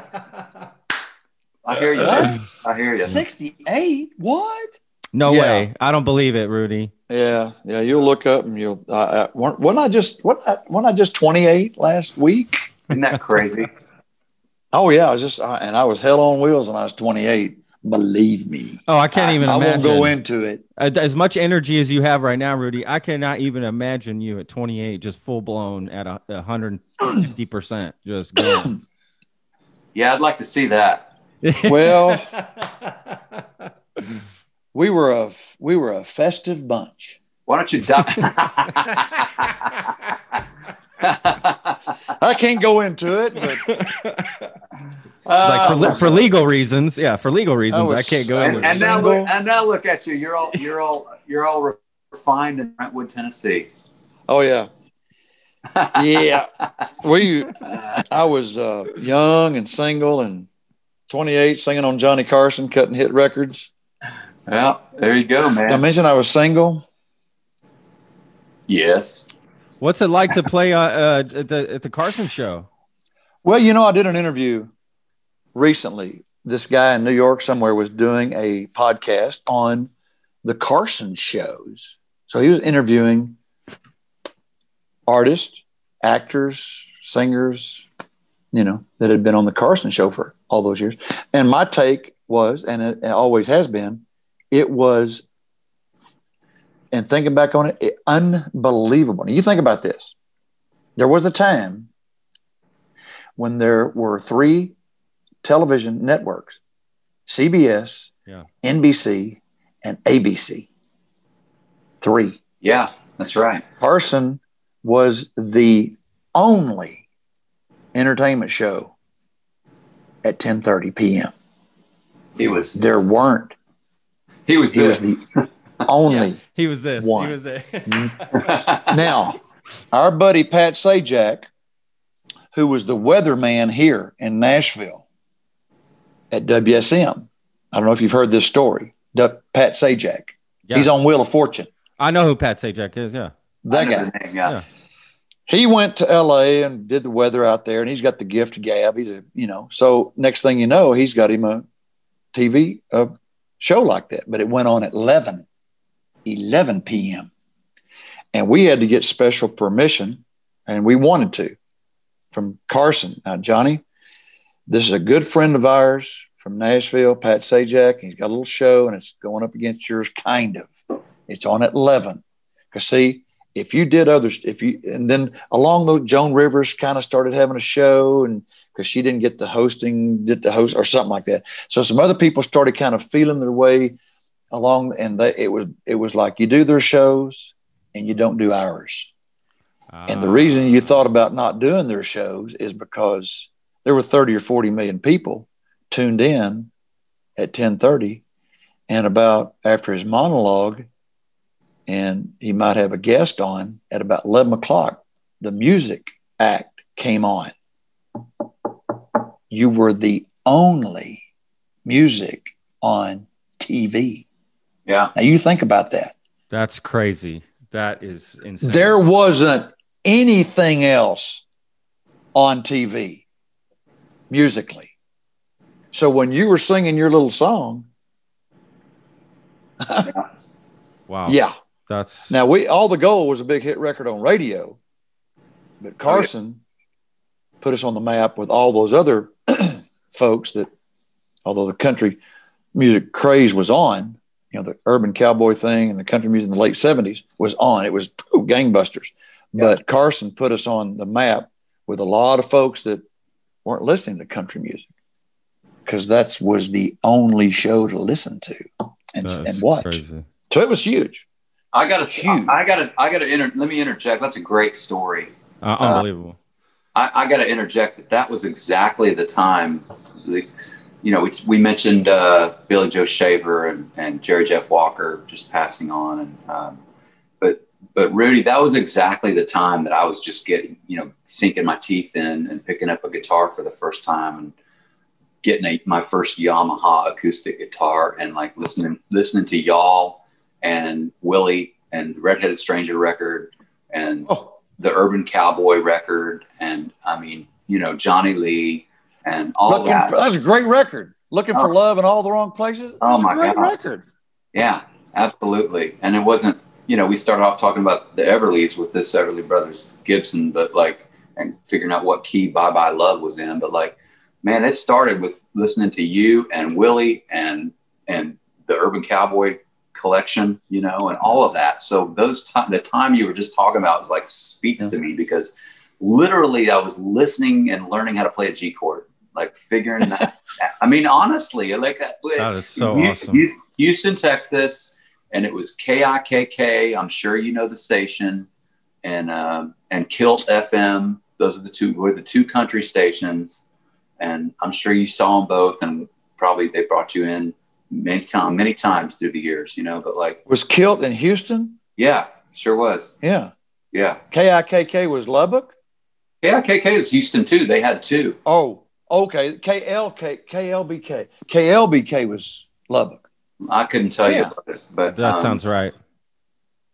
I hear you. I hear you. 68? What? No yeah. way. I don't believe it, Rudy. Yeah, yeah. You'll look up and you'll. Uh, when I just what when I just 28 last week. Isn't that crazy? oh yeah, I was just I, and I was hell on wheels when I was 28. Believe me. Oh, I can't even. I, imagine. I won't go into it. As much energy as you have right now, Rudy, I cannot even imagine you at 28, just full blown at a 150 percent, just going. yeah, I'd like to see that well, we were a we were a festive bunch. Why don't you die? I can't go into it, but like for, for legal reasons, yeah, for legal reasons, I, I can't go into and, and now look, and now look at you. You're all you're all you're all refined in Brentwood, Tennessee. Oh yeah, yeah. We, I was uh, young and single and 28, singing on Johnny Carson, cutting hit records. Well, there you go, man. I mentioned I was single. Yes. What's it like to play uh, uh, at, the, at the Carson show? Well, you know, I did an interview recently. This guy in New York somewhere was doing a podcast on the Carson shows. So he was interviewing artists, actors, singers, you know, that had been on the Carson show for all those years. And my take was, and it, it always has been, it was, and thinking back on it, it, unbelievable. Now, you think about this. There was a time when there were three television networks CBS, yeah. NBC, and ABC. Three. Yeah, that's right. Carson was the only entertainment show at 10:30 p.m. He was there weren't. He was he this. was the only. Yeah, he was this. One. He was it. Mm-hmm. now, our buddy Pat Sajak, who was the weatherman here in Nashville at WSM. I don't know if you've heard this story. Pat Sajak. Yeah. He's on Wheel of Fortune. I know who Pat Sajak is. Yeah. That guy. Name, yeah. yeah he went to LA and did the weather out there, and he's got the gift gab. He's a, you know, so next thing you know, he's got him a TV a show like that. But it went on at 11, 11 p.m. And we had to get special permission, and we wanted to from Carson. Now, Johnny, this is a good friend of ours from Nashville, Pat Sajak. He's got a little show, and it's going up against yours, kind of. It's on at 11. Because, see, if you did others, if you and then along the Joan Rivers kind of started having a show and because she didn't get the hosting, did the host or something like that. So some other people started kind of feeling their way along, and they, it was it was like you do their shows and you don't do ours. And the reason you ah. thought about not doing their shows is because there were 30 or 40 million people tuned in at 1030 and about after his monologue and he might have a guest on at about 11 o'clock the music act came on. You were the only music on tv Yeah. now you think about that That's crazy. That is insane. there wasn't anything else on TV musically. So when you were singing your little song, wow. yeah. That's Now we all the goal was a big hit record on radio, but oh, Carson put us on the map with all those other folks that, although the country music craze was on, you know, the urban cowboy thing and the country music in the late seventies was on. It was ooh, gangbusters. But Carson put us on the map with a lot of folks that weren't listening to country music because that was the only show to listen to and, and watch. crazy. So it was huge. I got to, Huge. I got to, I got to inter- let me interject. That's a great story. Uh, unbelievable. I, I got to interject that that was exactly the time. The, you know, we, we mentioned uh, Billy Joe Shaver and, and Jerry Jeff Walker just passing on, and um, but but Rudy, that was exactly the time that I was just getting, you know, sinking my teeth in and picking up a guitar for the first time and getting a, my first Yamaha acoustic guitar and like listening listening to y'all and Willie and the Redheaded Stranger record and Oh, the Urban Cowboy record, and I mean, you know, Johnny Lee and all looking that. for, that's a great record. Looking for Oh. love in all the wrong places. Oh, my great God. record. yeah, absolutely. And it wasn't, you know, we started off talking about the Everlys with this Everly Brothers Gibson, but like, and figuring out what key Bye Bye Love was in. But like, man, it started with listening to you and Willie and and the Urban Cowboy collection, you know, and all of that. So those time, the time you were just talking about is like speaks to me because literally I was listening and learning how to play a G chord, like figuring that. I mean, honestly, like uh, That is so Hu- awesome. Houston, Texas, and it was KIKK. I'm sure you know the station, and um, and Kilt FM. Those are the two were the two country stations, and I'm sure you saw them both, and probably they brought you in many times, many times through the years, you know. But like, Was Kilt in Houston? yeah, sure was, Yeah. yeah. KIKK was Lubbock. KIKK was Houston too. They had two. Oh, okay. KLK, KLBK. KLBK was Lubbock. I couldn't tell you Yeah. about it, but That um, sounds right.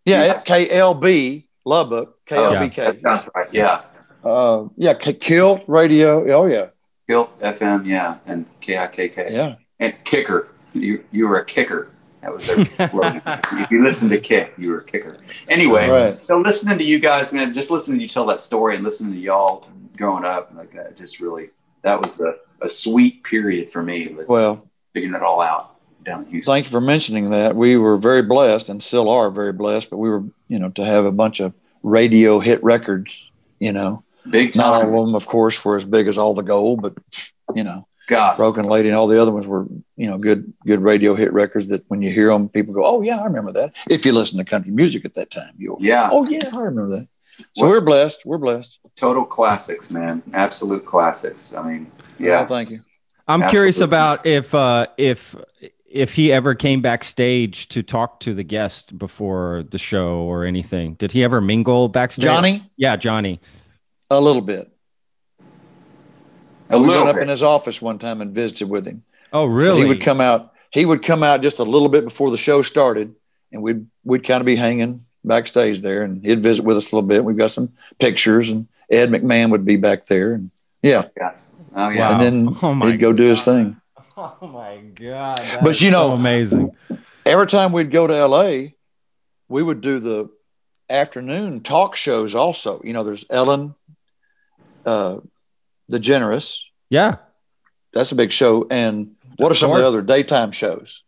Yeah, Yeah. KLB, Lubbock, oh, KLBK. that sounds right. Yeah, Uh, yeah, K- Kilt Radio. Oh, yeah. Kilt FM. Yeah, and KIKK. Yeah. and kicker. You you were a kicker. That was their if you listen to Kick, you were a kicker. Anyway, Right. so listening to you guys, man, just listening to you tell that story and listening to y'all growing up like that, just really that was the a sweet period for me, Well, figuring it all out down in Houston. thank you for mentioning that. We were very blessed and still are very blessed, but we were, you know, to have a bunch of radio hit records, you know. Big Not all of them, of course, were as big as All the Gold, but, you know, God, Broken Lady and all the other ones were, you know, good good radio hit records that when you hear them, people go, "Oh yeah, I remember that." If you listen to country music at that time, you'll, yeah, "Oh yeah, I remember that." So What- we're blessed. We're blessed. total classics, man. Absolute classics. I mean, Well, yeah. thank you. I'm curious about if uh, if if he ever came backstage to talk to the guest before the show or anything. Did he ever mingle backstage? Johnny, Yeah, Johnny. a little bit. A we little went up bit. in his office one time and visited with him. Oh, really? He would come out. He would come out just a little bit before the show started, and we'd we'd kind of be hanging backstage there, and he'd visit with us a little bit. We've got some pictures, and Ed McMahon would be back there, and yeah, Oh yeah. and then oh he'd go do his thing. Oh my god! But you know- so amazing. Every time we'd go to L.A., we would do the afternoon talk shows. Also, you know, there's Ellen, uh, DeGeneres. Yeah. That's a big show. And what are some of the other daytime shows?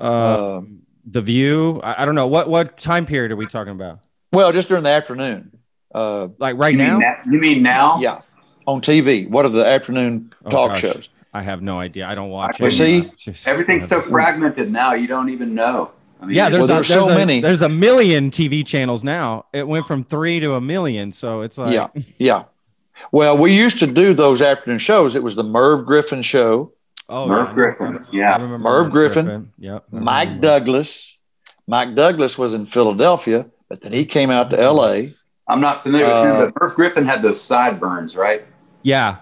Uh, Um, the View. I, I don't know what what time period are we talking about? Well, just during the afternoon. Uh, Like right you now? Mean na- you mean now? yeah, on TV. What are the afternoon Oh, talk gosh. shows? I have no idea. I don't watch Well, see, Just- Everything's so fragmented now. You don't even know. I mean, Yeah, there's, Well, a, there's there's so a- many. There's a million TV channels now. It went from three to a million. So it's like, yeah, yeah. Well, we used to do those afternoon shows. It was the Merv Griffin show, oh, Merv yeah, Griffin, yeah. I remember Merv Griffin, Yep. Mike remember. Douglas. Mike Douglas was in Philadelphia, but then he came out to L.A. I'm not familiar Uh, with him, but Merv Griffin had those sideburns, right? Yeah.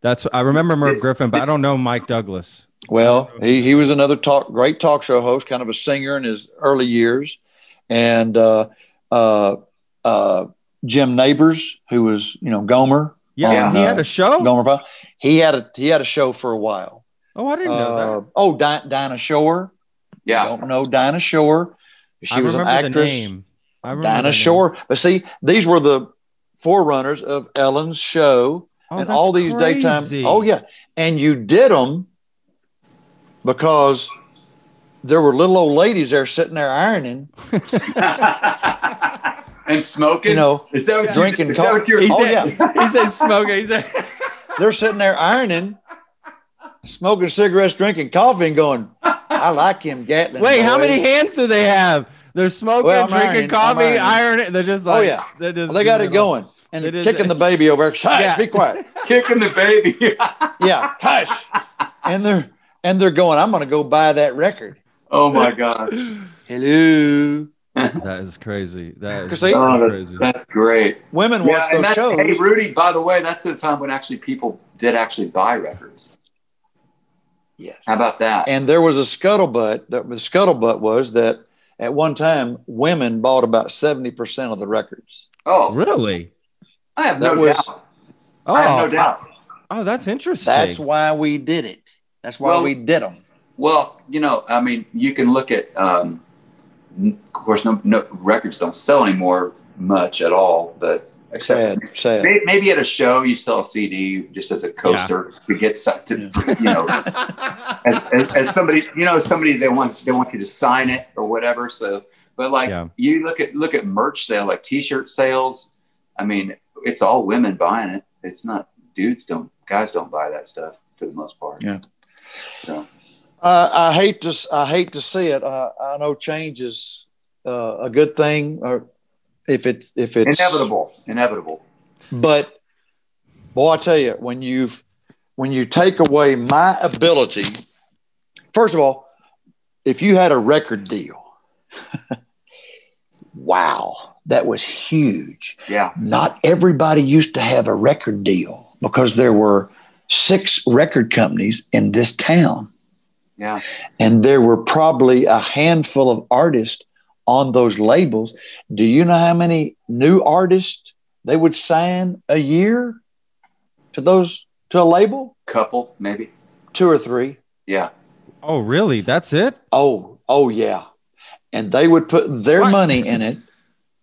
That's, I remember Merv Griffin, but I don't know Mike Douglas. Well, he, he was another talk, great talk show host, kind of a singer in his early years, and uh, uh, uh, Jim Nabors, who was you know Gomer, Yeah. Yeah. He had a show. Gomer Pyle. He had a he had a show for a while. Oh, I didn't know Uh, that. oh, Di- Dinah Shore. Yeah. Don't know Dinah Shore. She I was an remember the actress. name. I remember the Dinah name. Shore. But see, these were the forerunners of Ellen's show Oh, and all these daytime. Oh yeah, and you did them because there were little old ladies there sitting there ironing. and smoking. You know, is that what drinking you, is that what you're? He Oh, said, he said smoking. He said, they're sitting there ironing, smoking cigarettes, drinking coffee, and going, "I like him, Gatlin." wait, how many hands do they have? They're smoking, Well, drinking ironing, coffee, ironing. ironing. They're just Oh, yeah. they're just Well, they got doing it all- going and It is- kicking the baby over. Hush, Yeah. be quiet. kicking the baby. Yeah, hush. And they're and they're going. I'm going to go buy that record. oh my gosh. Hello, That is crazy. That is 'Cause so they- Oh, crazy. that's great. women Yeah, watch those that's, shows. hey, Rudy, by the way, that's the time when actually people did actually buy records. Yes. How about that? And there was a scuttlebutt. That the scuttlebutt was that at one time women bought about seventy percent of the records. oh, Really? I have that no was- doubt. Oh, I have no doubt. oh, that's interesting. That's why we did it. That's why Well- we did them. Well, you know, I mean, you can look at, um, of course, no, no records don't sell anymore much at all, but except Sad, sad. may- maybe at a show you sell a CD just as a coaster to get some, to, you know, as, as, as somebody, you know, somebody they want they want you to sign it or whatever. So, but like Yeah. you look at look at merch sale, like T-shirt sales. I mean, it's all women buying it. It's not dudes don't guys don't buy that stuff for the most part. Yeah. So, Uh, I hate to I hate to see it. I, I know change is uh, a good thing, or if it if it's inevitable, inevitable. But boy, I tell you, when you've when you take away my ability, first of all, if you had a record deal, wow, that was huge. Yeah. Not everybody used to have a record deal because there were six record companies in this town, Yeah. and there were probably a handful of artists on those labels. Do you know how many new artists they would sign a year to those to a label? Couple, maybe. Two or three. Yeah. oh, really? That's it? Oh, oh yeah. And they would put their What? money in it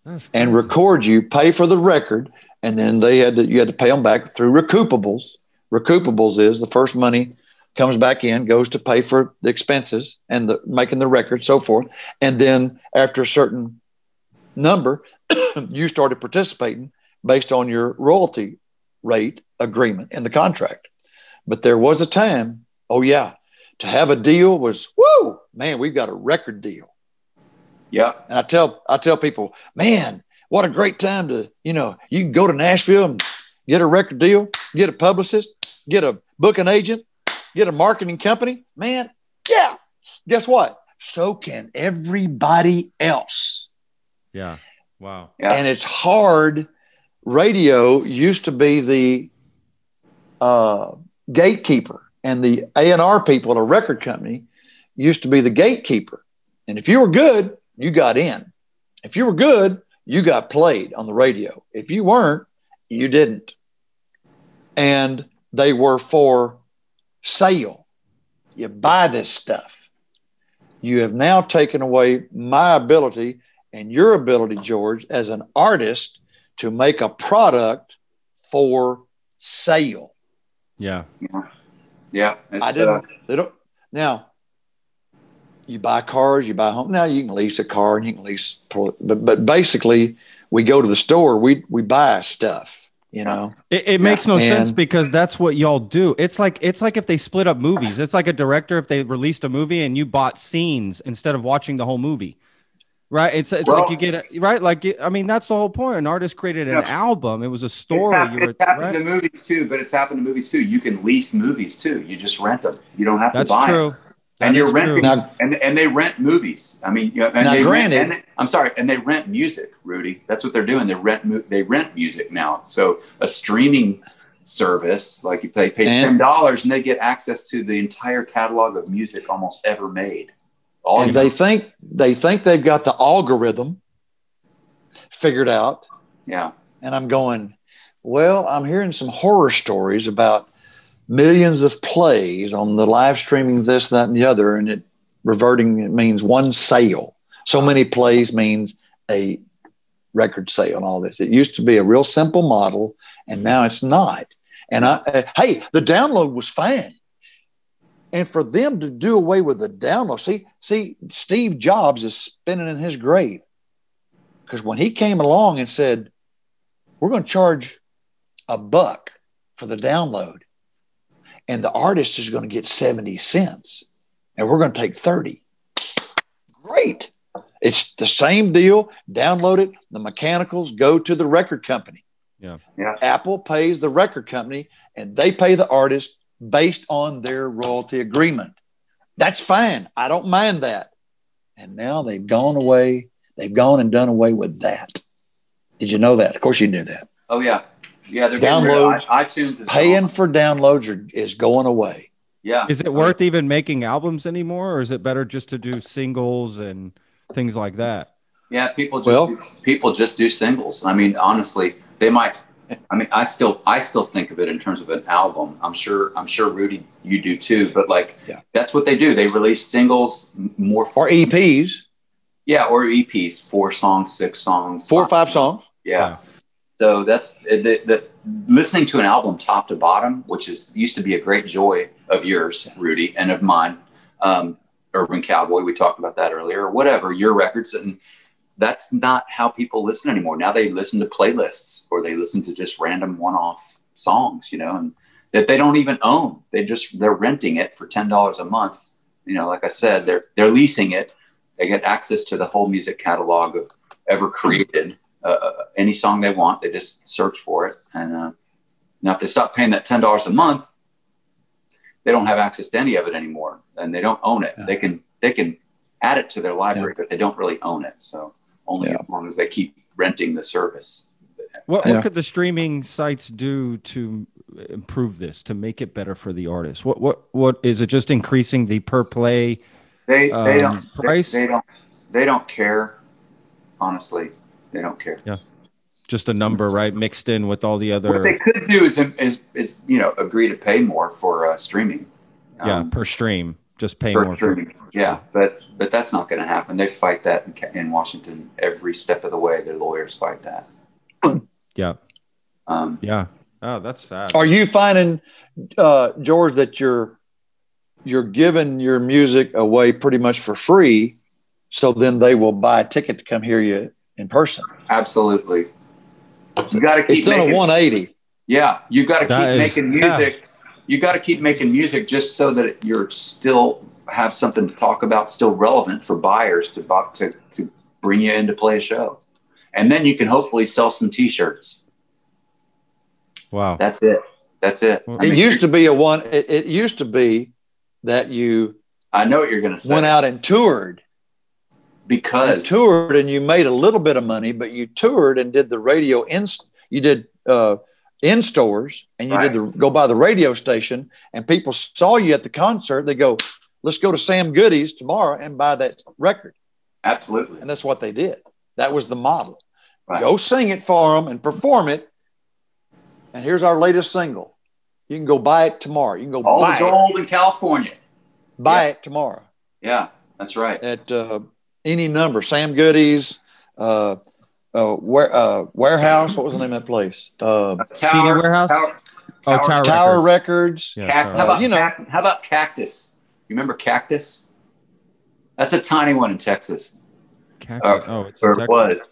and record you, pay for the record, and then they had to you had to pay them back through recoupables. Recoupables is the first money comes back in, goes to pay for the expenses and the making the record, so forth. And then after a certain number, you started participating based on your royalty rate agreement in the contract. But there was a time, oh yeah, to have a deal was woo, man, we've got a record deal. Yeah. And I tell I tell people, man, what a great time to, you know, you can go to Nashville and get a record deal, get a publicist, get a booking agent, get a marketing company. Man, yeah. Guess what? So can everybody else. Yeah. Wow. Yeah. And it's hard. Radio used to be the uh, gatekeeper, and the A and R people at a record company used to be the gatekeeper. And if you were good, you got in. If you were good, you got played on the radio. If you weren't, you didn't. And they were for sale. You buy this stuff. You have now taken away my ability and your ability, George, as an artist to make a product for sale. Yeah. Yeah. It's, I didn't. uh, they don't now. You buy cars, you buy home. Now you can lease a car and you can lease, but but basically, we go to the store, we we buy stuff, you know. It, it makes no sense because that's what y'all do. It's like it's like if they split up movies. It's like a director if they released a movie and you bought scenes instead of watching the whole movie. Right? It's it's like you get it right like I mean that's the whole point. An artist created an Yeah. album. It was a It's, story. hap- you were it's happened right? to movies too, but it's happened to movies too. You can lease movies too. You just rent them. You don't have That's to buy true. them. That and you're renting. Now- and and they rent movies. I mean, you know, and Now, they granted- rent, and they- I'm sorry, and they rent music, Rudy. That's what they're doing. They rent they rent music now. So a streaming service, like you pay pay ten dollars, and they get access to the entire catalog of music almost ever made. All and you- they think they think they've got the algorithm figured out. yeah, And I'm going, well, I'm hearing some horror stories about millions of plays on the live streaming this, that, and the other, and it reverting it means one sale. So many plays means a record sale and all this. It used to be a real simple model, and now it's not. And I, uh, hey, the download was fine. And for them to do away with the download, see, see, Steve Jobs is spinning in his grave because when he came along and said, "We're going to charge a buck for the download, and the artist is going to get seventy cents, and we're going to take 30. Great. It's the same deal. Download it. The mechanicals go to the record company. Yeah. Yeah. Apple pays the record company, and they pay the artist based on their royalty agreement. That's fine. I don't mind that. And now they've gone away. They've gone and done away with that. Did you know that? Of course, you knew that. oh yeah, yeah. They're getting Downloads, i- iTunes is Paying gone. for downloads are, is going away. Yeah, Is it worth even making albums anymore, or is it better just to do singles and things like that? Yeah, people just Well- do, people just do singles. I mean, honestly, they might. I mean, I still I still think of it in terms of an album. I'm sure I'm sure Rudy you do too. But like, Yeah. that's what they do. They release singles more. for EPs, yeah, or EPs, four songs, six songs, four or five songs. Yeah. Yeah. So that's the, the listening to an album top to bottom, which is used to be a great joy of yours, Rudy, and of mine. Um, Urban Cowboy, we talked about that earlier, or whatever your records, and that's not how people listen anymore. Now they listen to playlists or they listen to just random one-off songs, you know, and that they don't even own. They just they're renting it for ten dollars a month. You know, like I said, they're they're leasing it. They get access to the whole music catalog of ever created uh, any song they want. They just search for it. And uh, now, if they stop paying that ten dollars a month, they don't have access to any of it anymore, and they don't own it. Yeah. They can they can add it to their library, but they don't really own it. So only Yeah. as long as they keep renting the service. What, Yeah. what could the streaming sites do to improve this, to make it better for the artist? What what what is it? Just increasing the per play? They they Um, don't they- They, don't they don't care. Honestly, they don't care. Yeah. Just a number, right? Mixed in with all the other. What other, they could do is is, is you know agree to pay more for uh, streaming. yeah, Um, per stream. Just pay for more. For, streaming. Yeah, but but that's not going to happen. They fight that in, in Washington every step of the way. Their lawyers fight that. yeah, Um, yeah. Oh, that's sad. Are you finding, uh, George, that you're you're giving your music away pretty much for free, so then they will buy a ticket to come hear you in person? absolutely. You got to keep It's done making. a 180. Yeah, you got to keep That is- making yeah. music. You got to keep making music just so that you're still have something to talk about, still relevant for buyers to to to bring you in to play a show, and then you can hopefully sell some T-shirts. wow. That's it. That's it. Well, I It mean, used to be a one. It, it used to be that you I know what you're going to say went out and toured, you because toured, and you made a little bit of money, but you toured and did the radio in. You did uh, in stores, and you Right. did the go by the radio station, and people saw you at the concert. They go, "Let's go to Sam Goody's tomorrow and buy that record," absolutely and that's what they did. That was the model. Right. Go sing it for them and perform it. And here's our latest single. You can go buy it tomorrow. You can go all the buy it. gold in California. Buy Yeah. it tomorrow Yeah, that's right. at uh, any number. Sam Goody's, uh, uh, where, uh, warehouse. What was the name of that place? Uh, Tower Warehouse? Tower, Oh, Tower- Tower Tower Records. Records. Yeah, Cac- sorry. how about You know. cac- how about cactus? You remember cactus? That's a tiny one in Texas, Cactus. uh, oh, it's or in it was.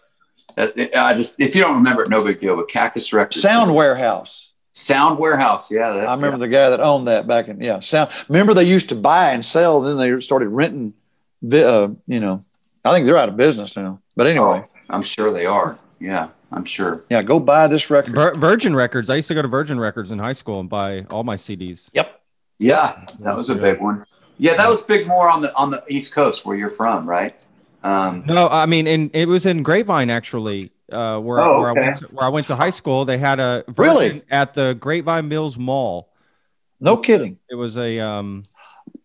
I just if you don't remember it, no big deal. But Cactus Records, Sound Warehouse. Sound Warehouse. Yeah, that, I remember the guy that owned that back in yeah. Sound. Remember they used to buy and sell, then they started renting. vi- Uh, you know, I think they're out of business now. But anyway, Oh, I'm sure they are. Yeah, I'm sure. yeah, go buy this record. Vir- Virgin Records. I used to go to Virgin Records in high school and buy all my CDs. Yep. Yeah, that was a big one. Yeah, that was big more on the on the East Coast where you're from, right? Um, No, I mean, in it was in Grapevine actually, uh, where Oh, where, okay. I went to, where I went to high school. They had a Virgin Really? at the Grapevine Mills Mall. No kidding. It was a um,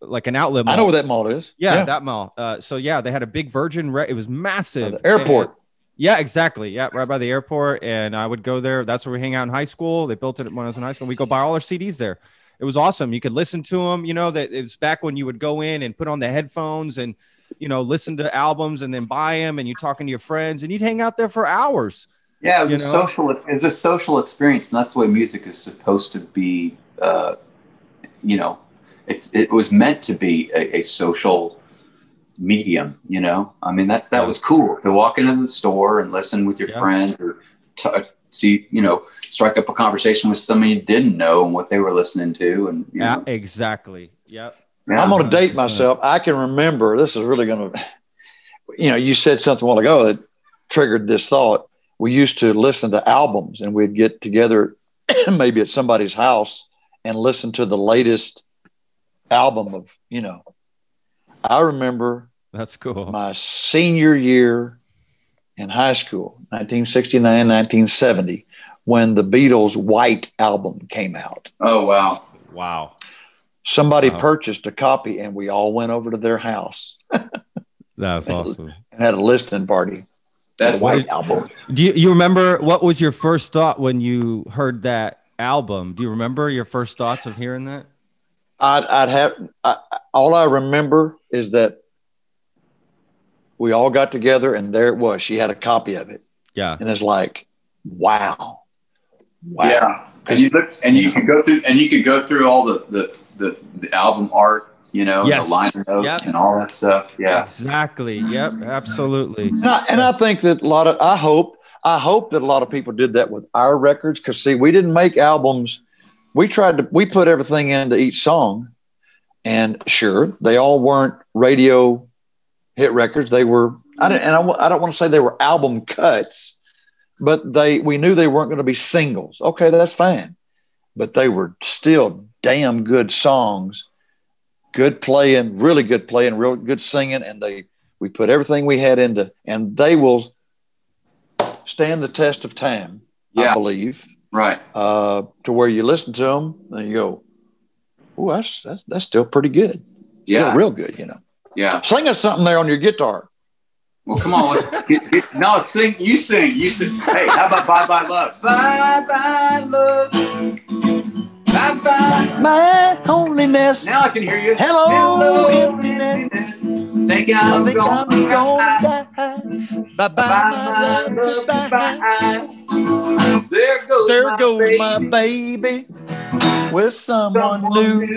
like an outlet. Mall. I know where that mall is. Yeah, that mall. Uh, so yeah, they had a big Virgin. Re- it was massive. the airport. And- yeah, exactly. Yeah, right by the airport. And I would go there. That's where we hang out in high school. They built it when I was in high school. We go buy all our CDs there. It was awesome. You could listen to them. You know that it was back when you would go in and put on the headphones and you know listen to albums and then buy them and you're talking to your friends and you'd hang out there for hours. yeah, it was You a know? social. It's a social experience, and that's the way music is supposed to be. Uh, you know, it's it was meant to be a, a social medium. You know, I mean that's that Yeah. was cool to walk into the store and listen with your Yeah. friends or t- uh, see you know strike up a conversation with somebody you didn't know and what they were listening to and you Yeah, know, exactly. Yep. yeah. I'm going to date myself. I can remember. This is really going to. You know, you said something a while ago that triggered this thought. We used to listen to albums, and we'd get together, maybe at somebody's house, and listen to the latest album of. You know, I remember That's cool. my senior year in high school, 1969, 1970, when the Beatles' White album came out. oh wow Wow. Somebody Wow. purchased a copy, and we all went over to their house That's awesome. and had a listening party. that's the White album. Do you, you remember what was your first thought when you heard that album? Do you remember your first thoughts of hearing that? I'd, I'd have I, all I remember is that we all got together, and there it was. She had a copy of it, Yeah. and it's like, wow, wow. Yeah, and you look, and you could go through, and you could go through all the the the, the album art, you know, Yes. the liner notes Yep. and all that stuff. Yeah, Exactly. Yep. Absolutely. And I, and I think that a lot of I hope I hope that a lot of people did that with our records because see we didn't make albums. We tried to we put everything into each song, and sure they all weren't radio hit records. They were I don't and I, I don't want to say they were album cuts, but they we knew they weren't going to be singles. Okay, that's fine, but they were still damn good songs, good playing, really good playing, real good singing, and they we put everything we had into, and they will stand the test of time. I believe right. uh, to where you listen to them and you go, "Oh, that's that's that's still pretty good, still Yeah, real good." You know, yeah. sing us something there on your guitar. Well, come on, get, get, no, sing. You sing. You sing. Hey, how about Bye Bye Love? Bye Bye Love. Bye Bye. My holiness. Now I can hear you. Hello, emptiness. Think I I'm think I'm gonna gonna die. die. Bye bye, Bye, my my love, love, bye. There goes, There my goes baby. my baby with someone new.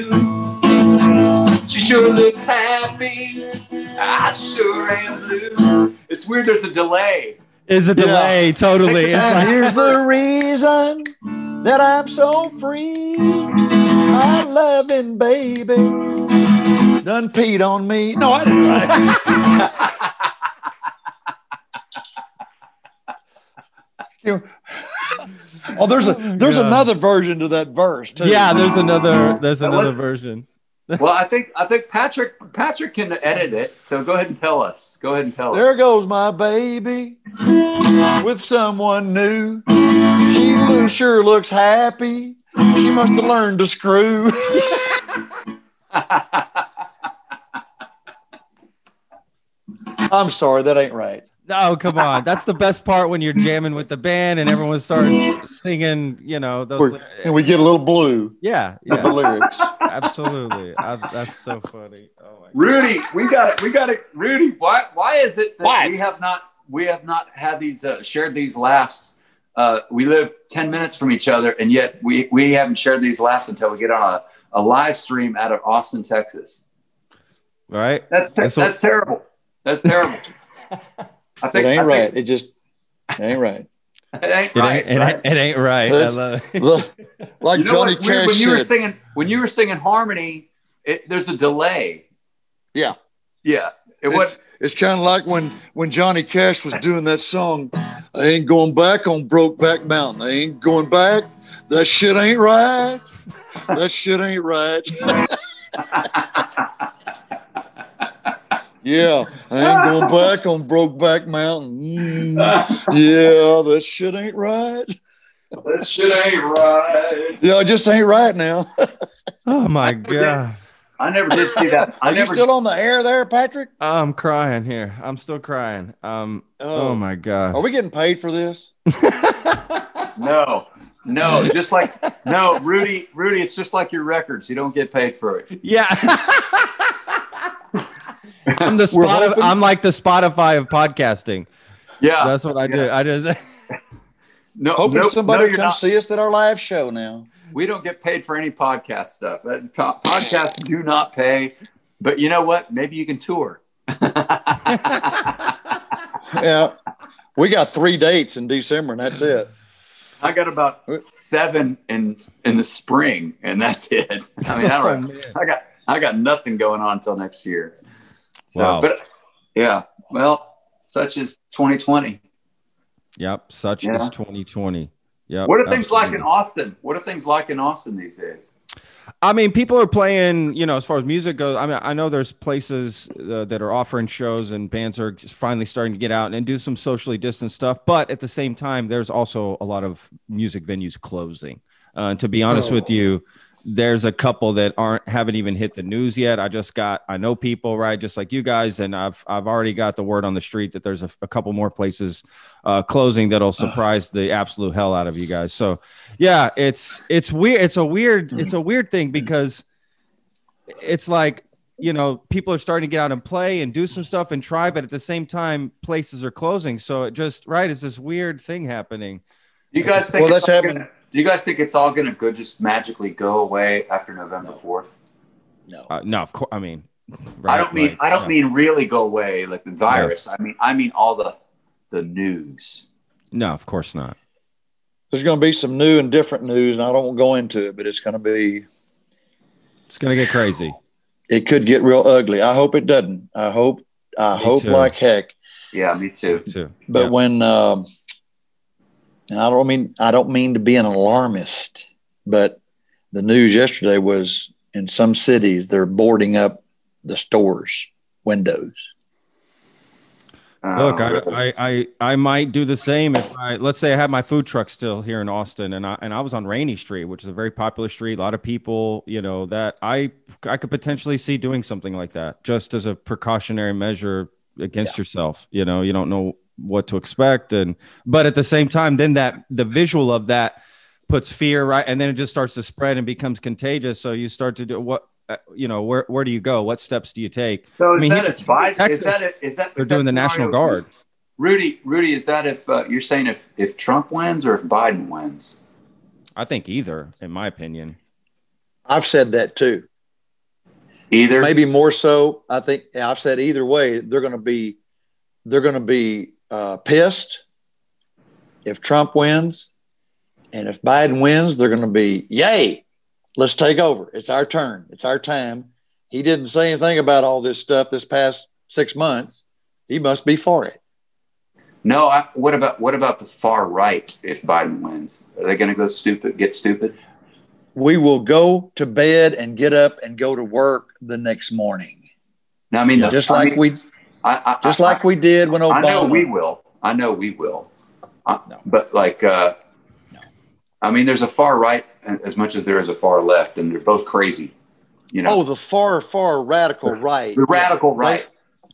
She sure looks happy. I sure am blue. It's weird. There's a delay. Is a delay. Totally. It's like, here's the reason that I'm so free. My loving baby done peed on me. No, I didn't. You- oh, there's a there's God. another version to that verse too. yeah. There's another. There's another was- version. Well, I think I think Patrick Patrick can edit it. So go ahead and tell us. Go ahead and tell us. There goes my baby with someone new. She sure looks happy. She must have learned to screw. I'm sorry, that ain't right. No, come on. That's the best part when you're jamming with the band and everyone starts singing. You know those. We're- and we get a little blue yeah. with the Yeah. lyrics. Absolutely. I, that's so funny. Oh my. Rudy, we got it. we got it. Rudy, why why is it that Why? we have not we have not had these uh, shared these laughs? Uh, we live ten minutes from each other, and yet we we haven't shared these laughs until we get on a, a live stream out of Austin, Texas. Right. That's That's that's, what- terrible. That's terrible. I It ain't I right. think, It just It ain't right. It ain't It right. ain't, it, right? ain't, it ain't right. I love it. Look, like You know Johnny what's weird? Cash when you were said. singing when you were singing harmony, it, there's a delay. Yeah. Yeah. It was It's kind of like when when Johnny Cash was doing that song. I ain't going back on Brokeback Mountain. I ain't going back. That shit ain't right. That shit ain't right. Yeah, I ain't going back on Brokeback Mountain. Mm, yeah, that shit ain't right. that shit ain't right. Yeah, it just ain't right now. Oh my god. I never did see that. I Are never you still on the air there, Patrick? I'm crying here. I'm still crying. Um. Oh, my god. Are we getting paid for this? No, no, just like no, Rudy, Rudy, it's just like your records. You don't get paid for it. yeah. I'm the We're Spotify. I'm like the Spotify of podcasting. Yeah, That's what I do. I just. no, Hoping no, somebody no, will come not. see us at our live show now. We don't get paid for any podcast stuff. That- Podcasts do not pay, but you know what? Maybe you can tour. Yeah, we got three dates in December, and that's it. I got about seven in in the spring, and that's it. I mean, I Oh, don't. I got I got nothing going on until next year. So, Wow. but yeah, well, such is 2020. Yep. Such Yeah. is 2020. Yeah. What are things like in. Austin? What are things like in Austin these days? I mean, people are playing, you know, as far as music goes. I mean, I know there's places uh, that are offering shows and bands are just finally starting to get out and do some socially distant stuff. But at the same time, there's also a lot of music venues closing. Uh, and to be honest with you, there's a couple that aren't haven't even hit the news yet. I just got I know people right just like you guys, and I've I've already got the word on the street that there's a, a couple more places uh, closing that'll surprise the absolute hell out of you guys. So yeah, it's it's weird. It's a weird it's a weird thing because it's like you know people are starting to get out and play and do some stuff and try, but at the same time places are closing. So it just right is this weird thing happening. You guys think? Well, that's happening- gonna- do you guys think it's all going to go just magically go away after November fourth? No, Uh, no, of course. I mean, I don't mean right, I don't yeah. mean really go away like the virus. I mean I mean all the the news. No, of course not. there's going to be some new and different news, and I don't want to go into it, but it's going to be. It's gonna get crazy. It could get real ugly. I hope it doesn't. I hope. I Me hope too. like heck. Yeah, me too. Too. But Yeah. when, um, and I don't mean I don't mean to be an alarmist, but the news yesterday was in some cities they're boarding up the stores windows. Look, I. Um, I, I, I might do the same if I let's say I have my food truck still here in Austin and I and I was on Rainey Street, which is a very popular street, a lot of people, you know, that I I could potentially see doing something like that just as a precautionary measure against yourself. You know, you don't know what to expect and but at the same time, then that the visual of that puts fear right and then it just starts to spread and becomes contagious. So you start to do what uh, you know, where where do you go? What steps do you take? so I is mean, that here- if Biden, is Texas, that if, is that They're is that doing the National Guard. Rudy, Rudy, is that if uh, you're saying if if Trump wins or if Biden wins? I think either, in my opinion. I've said that too. Either. Maybe more so. I think I've said either way they're going to be they're going to be uh, pissed if Trump wins, and if Biden wins, they're going to be yay. Let's take over. It's our turn. It's our time. He didn't say anything about all this stuff this past six months. He must be for it. No, I, what about what about the far right? If Biden wins, are they going to go stupid? Get stupid? We will go to bed and get up and go to work the next morning, No, I mean the- just I like mean, we I, I, just I- like we did when Obama. I know we will. I know we will. Uh, No. But like, uh, I mean, there's a far right as much as there is a far left, and they're both crazy. You know, Oh, the far, far radical right. the radical They- right.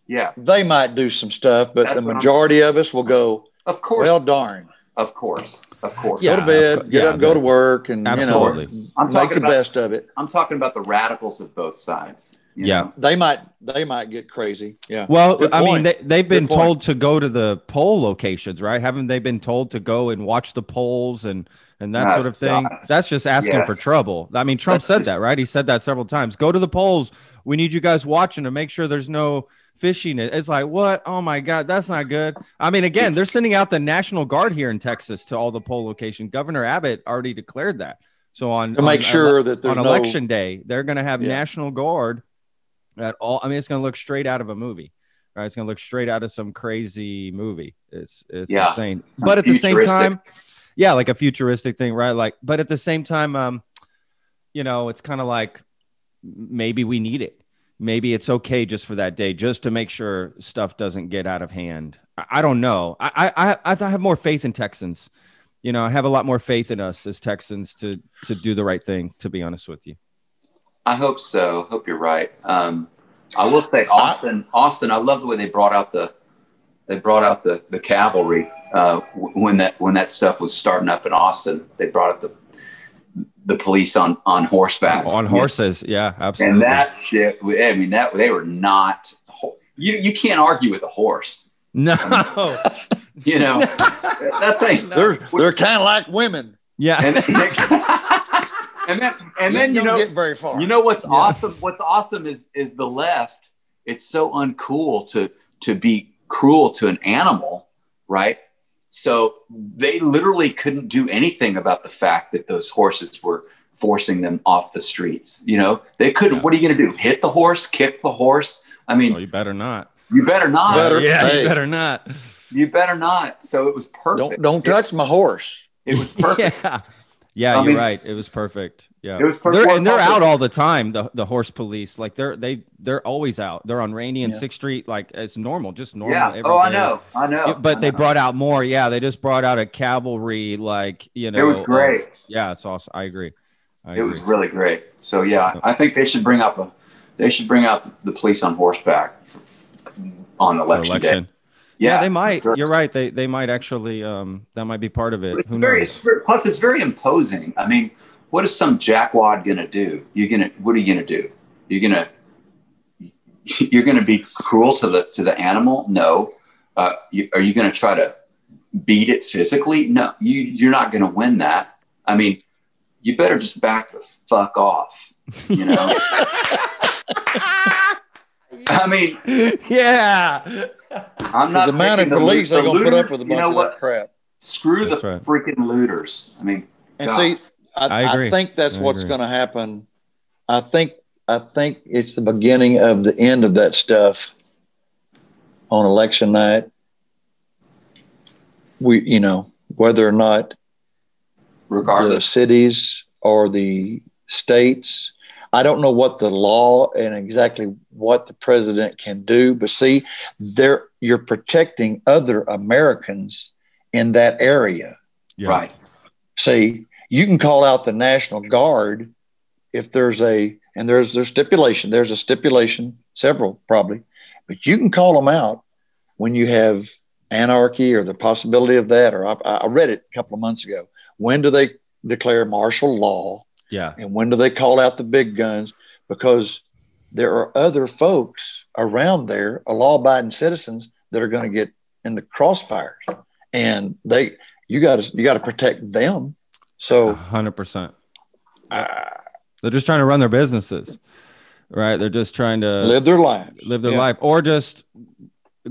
Yeah, They, might do some stuff, but That's the majority of us will go, of course, well, darn. of course, of course. Yeah, go to bed, of course. get Yeah, up, go to work, and Absolutely. you know, I'm make the about- best of it. I'm talking about the radicals of both sides. Yeah. know? They might they might get crazy. Yeah. Well, Good I mean, point. they, they've been Good point. told to go to the poll locations, right? Haven't they been told to go and watch the polls and and that Oh, sort of thing? That's just asking Yeah. for trouble. I mean, Trump That's said just- that, right? He said that several times. Go to the polls. We need you guys watching to make sure there's no fishing. It's like, what? Oh my God, that's not good. I mean, again, they're sending out the National Guard here in Texas to all the poll locations. Governor Abbott already declared that. So on to make on sure that there's on no election day, they're going to have Yeah. National Guard at all. I mean, it's going to look straight out of a movie, right? It's going to look straight out of some crazy movie. It's it's Yeah. insane. But at the same time, yeah, like a futuristic thing, right? Like, but at the same time, um, you know, it's kind of like maybe we need it. Maybe it's okay just for that day, just to make sure stuff doesn't get out of hand. I, I don't know. I, I I I have more faith in Texans. You know, I have a lot more faith in us as Texans to to do the right thing. To be honest with you. I hope so. Hope you're right. Um, I will say Austin. Austin. I love the way they brought out the they brought out the the cavalry uh, when that when that stuff was starting up in Austin. They brought out the the police on on horseback on horses. Yeah, absolutely. and that shit. I mean that they were not. You you can't argue with a horse. no. You know that thing. they're they're kind of like women. yeah. And then, and then and you know get very far. You know what's awesome? What's awesome is is the left. It's so uncool to to be cruel to an animal, right? So they literally couldn't do anything about the fact that those horses were forcing them off the streets. You know, they couldn't. Yeah. What are you going to do? Hit the horse? Kick the horse? I mean, Oh, you better not. you better not. Better. Yeah, Hey. you better not. You better not. So it was perfect. don't don't touch my horse. It, it was perfect. Yeah. Yeah, I you're mean- right. It was perfect. Yeah. It was perfect. They're, and they're out all the time. The the horse police, like they're they they're always out. They're on Rainey and Yeah. Sixth Street, like it's normal, just normal. Yeah. Oh, I know. I know. But I they brought out more. Yeah, they just brought out a cavalry, like you know. It was of- great. yeah, it's awesome. I agree. I it agree. was really great. So yeah, I think they should bring up a, they should bring out the police on horseback for, on election, election. day. Yeah, they might. sure. You're right. They they might actually. Um, that might be part of it. It's Who very, knows? it's very, plus it's very imposing. I mean, what is some jackwad gonna do? You're gonna, what are you gonna do? You're gonna, you're gonna be cruel to the to the animal? No. Uh, you, are you gonna try to beat it physically? No. You you're not gonna win that. I mean, you better just back the fuck off. You know. I mean, yeah. I'm not the amount of taking the police loot- are the going to put up with a you bunch know of what? that crap. Screw That's the right. freaking looters. I mean, And God. see, I, I I, think that's I what's going to happen. I think I think it's the beginning of the end of that stuff on election night. We, you know, whether or not Regardless. the cities or the states. I don't know what the law and exactly what the president can do, but see, there you're protecting other Americans in that area. Yeah. right? See, you can call out the National Guard if there's a and there's there's stipulation. There's a stipulation, several probably, but you can call them out when you have anarchy or the possibility of that. Or I, I read it a couple of months ago. When do they declare martial law? Yeah. And when do they call out the big guns? Because there are other folks around there, law abiding citizens, that are going to get in the crossfires. And they you gotta you gotta protect them. So hundred percent. uh, They're just trying to run their businesses, right? They're just trying to live their lives. live their Yeah. life, or just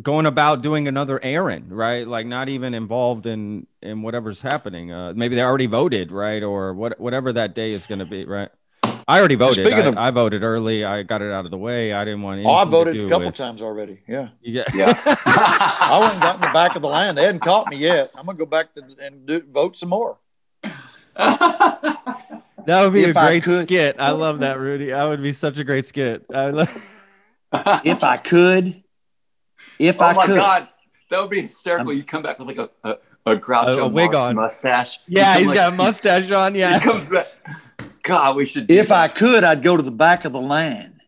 going about doing another errand, right? Like not even involved in in whatever's happening. Uh, maybe they already voted, right, or what whatever that day is going to be, right? I already voted. Speaking I, of- I voted early. I got it out of the way. I didn't want anything Oh, I to voted do a couple with- times already. Yeah. Yeah. Yeah. I went and got in the back of the line. They hadn't caught me yet. I'm gonna go back to and do, vote some more. That would be If a I great could- skit. I love that, Rudy. That would be such a great skit. I love- If I could, if oh I my could. god, that would be hysterical. I'm- you come back with like a a, a Groucho A- a wig on. mustache. yeah, You he's come got a mustache on. He Yeah. comes back. God, we should. do If I could, I'd go to the back of the line.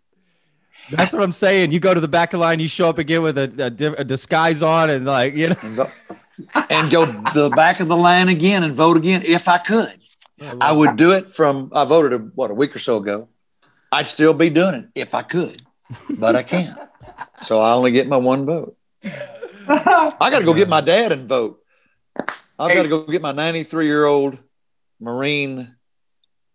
That's what I'm saying. You go to the back of the line, you show up again with a, a, a disguise on, and like you know. and go, and go to the back of the line again and vote again if I could. I would do it from I voted a, what a week or so ago. I'd still be doing it if I could, but I can't. So I only get my one vote. I got to go get my dad and vote. I've Hey. got to go get my 93 year old Marine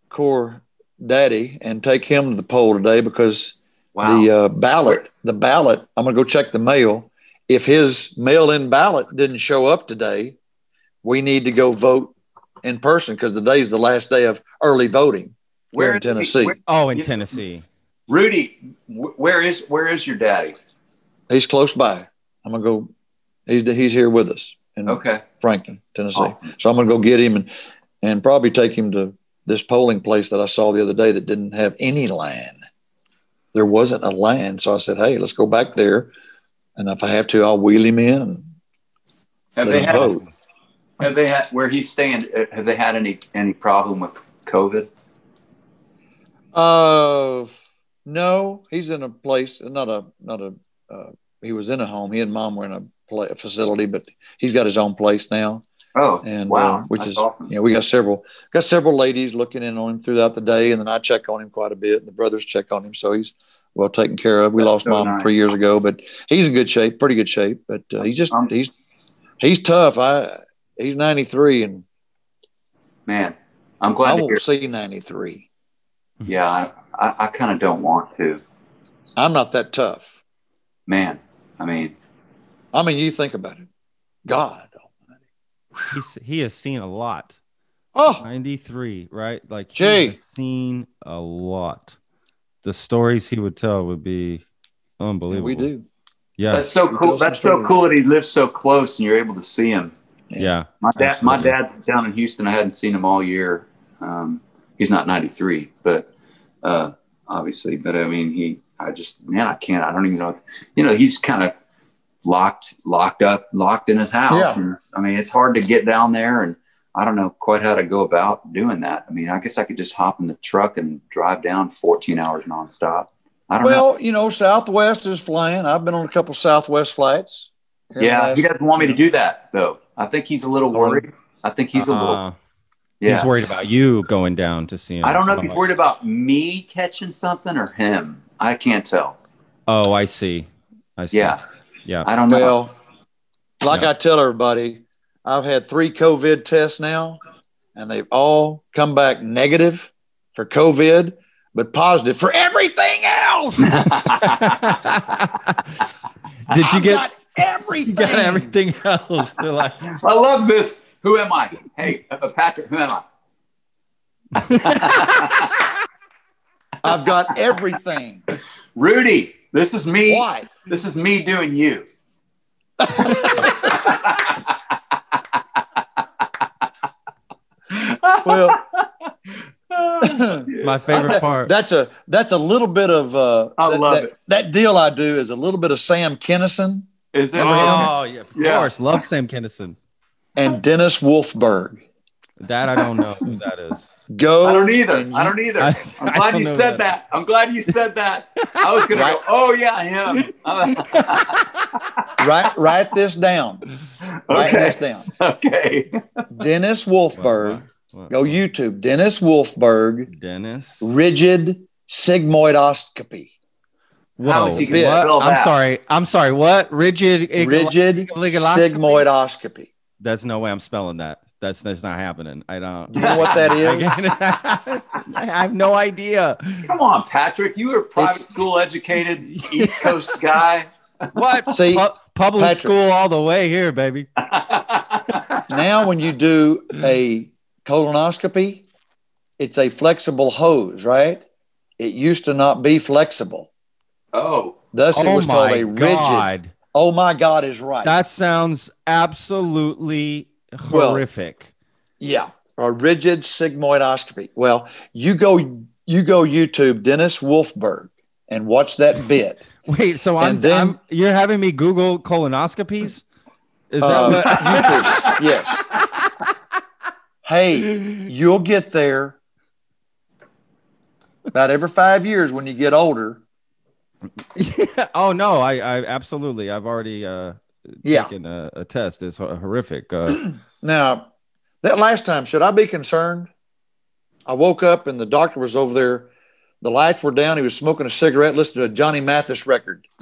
Corps daddy and take him to the poll today because Wow. the uh, ballot, the ballot, I'm going to go check the mail. If his mail in ballot didn't show up today, we need to go vote in person because today's the last day of early voting here in is he- Tennessee. where- Oh, in Yeah. Tennessee. Rudy, where is where is your daddy? He's close by. I'm going to go. He's, he's here with us in Okay. Franklin, Tennessee. Oh. So I'm going to go get him and, and probably take him to this polling place that I saw the other day that didn't have any land. There wasn't a land. So I said, hey, let's go back there. And if I have to, I'll wheel him in. And Have they had vote. have they had where he's staying? uh, Have they had any any problem with COVID? Uh, no, he's in a place, not a, not a, uh, he was in a home. He and mom were in a, pla a facility, but he's got his own place now. Oh, And, wow, uh, which That's is, awesome. you know, we got several, got several ladies looking in on him throughout the day. And then I check on him quite a bit and the brothers check on him. So he's well taken care of. We That's lost so mom nice. three years ago, but he's in good shape, pretty good shape, but uh, he's just, Um, he's, he's tough. I, he's 93 and Man, I'm I glad to won't see 93. Yeah, I, I, I kind of don't want to. I'm not that tough. Man, I mean, I mean, you think about it. God. He's, he has seen a lot. Oh, 93, right? Like Jay. he has seen a lot. The stories he would tell would be unbelievable. we do. Yeah. that's so cool. That's so cool that he lives so close and you're able to see him. yeah. My dad, my dad's down in Houston. I hadn't seen him all year. Um, he's not 93, but uh, obviously, but I mean, he, I just, man, I can't, I don't even know, you know, he's kind of locked, locked up, locked in his house. Yeah. And, I mean, it's hard to get down there and I don't know quite how to go about doing that. I mean, I guess I could just hop in the truck and drive down 14 hours nonstop. I don't know. Well, you know, Southwest is flying. I've been on a couple Southwest flights. here in the Yeah, last- he doesn't want me to do that though. I think he's a little worried. I think he's a little, Uh, yeah. He's worried about you going down to see him. I don't know if he's worried about me catching something or him. I can't tell. Oh, I see. I see. Yeah, Yeah. I don't know. Well, like Yeah. I tell everybody, I've had three COVID tests now, and they've all come back negative for COVID, but positive for everything else. Did you I've get, got everything? you got everything else? They're like, I love this. Who am I? Hey, uh, Patrick, who am I? I've got everything. Rudy, this is me. Why? This is me doing you. Well, my favorite part. That's a that's a little bit of uh, I that, love that, it. That deal I do is a little bit of Sam Kinison Is it? Oh, yeah, of Yeah. course. Love Sam Kinison. And Dennis Wolfberg. That I don't know who that is. Go. I don't either. and I don't either. I- I'm glad you said that. that. I'm glad you said that. I was gonna Right. go. Oh yeah, him. Write write this down. Write this down. Okay. Dennis Wolfberg. What? Go YouTube. Dennis Wolfberg. Dennis. Rigid sigmoidoscopy. How is he What? I'm sorry. I'm sorry. What? Rigid. Rigid Ligoloscopy? sigmoidoscopy. That's no way I'm spelling that. That's that's not happening. I don't. You know what that is? I have no idea. Come on, Patrick. You were a private It's- school educated East Coast guy. What? See, Pu- public Patrick. school all the way here, baby. now when you do a colonoscopy, it's a flexible hose, right? It used to not be flexible. oh, Thus, it Oh was called my a rigid. god. Oh my God, is right. That sounds absolutely Well, horrific. yeah, a rigid sigmoidoscopy. Well, you go, you go YouTube Dennis Wolfberg and watch that bit. Wait, so I'm, then- I'm you're having me Google colonoscopies? Is that Uh, what? YouTube, yes. Hey, you'll get there about every five years when you get older. Oh no, I, I absolutely. I've already uh Yeah. taken a, a test. It's horrific. Uh, Now, that last time, should I be concerned? I woke up and the doctor was over there The lights were down. He was smoking a cigarette, listening to a Johnny Mathis record.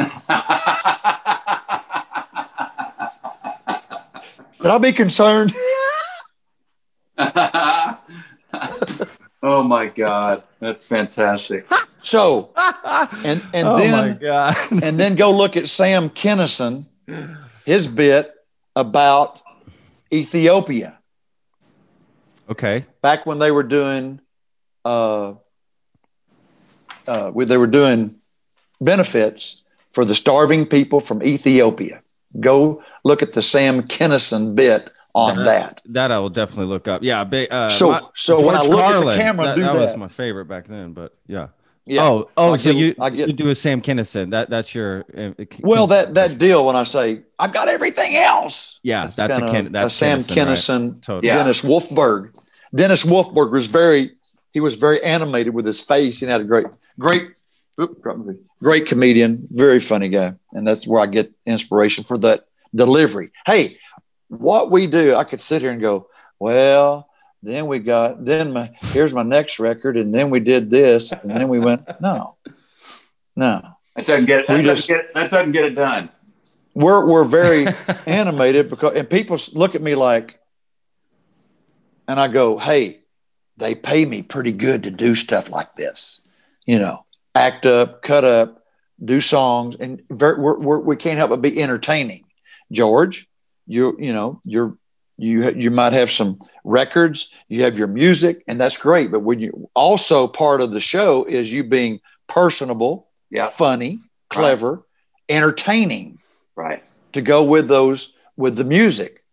Should I be concerned? oh my God, that's fantastic. So, and and oh my then god. and then go look at Sam Kinison, his bit about Ethiopia okay. back when they were doing, uh, uh, when they were doing benefits for the starving people from Ethiopia. Go look at the Sam Kinison bit on that. That I will definitely look up. Yeah. Uh, So- my- so when I look at the camera, that, do that was my favorite back then. But yeah. Yeah. Oh, oh, I so get- you, I get- you do a Sam Kinison. That that's your. Uh, Well, that that deal when I say I've got everything else. Yeah, that's a Ken- that's Sam Kinison, right? Kinison. Totally. Yeah. Dennis Wolfberg. Dennis Wolfberg was very he was very animated with his face. He had a great great oop, dropped my- great comedian, very funny guy, and that's where I get inspiration for that delivery. Hey, what we do, I could sit here and go, well, then we got then my here's my next record, and then we did this, and then we went no, no. That doesn't get it. That, just- doesn't get it that doesn't get it done. we're we're very animated because and people look at me like and I go, "Hey, they pay me pretty good to do stuff like this. You know, act up, cut up, do songs and ver we're, we're, we can't help but be entertaining. George, you you know, you're you you might have some records, you have your music and that's great, but when you also part of the show is you being personable, Yeah. funny, clever, entertaining Right. to go with those with the music.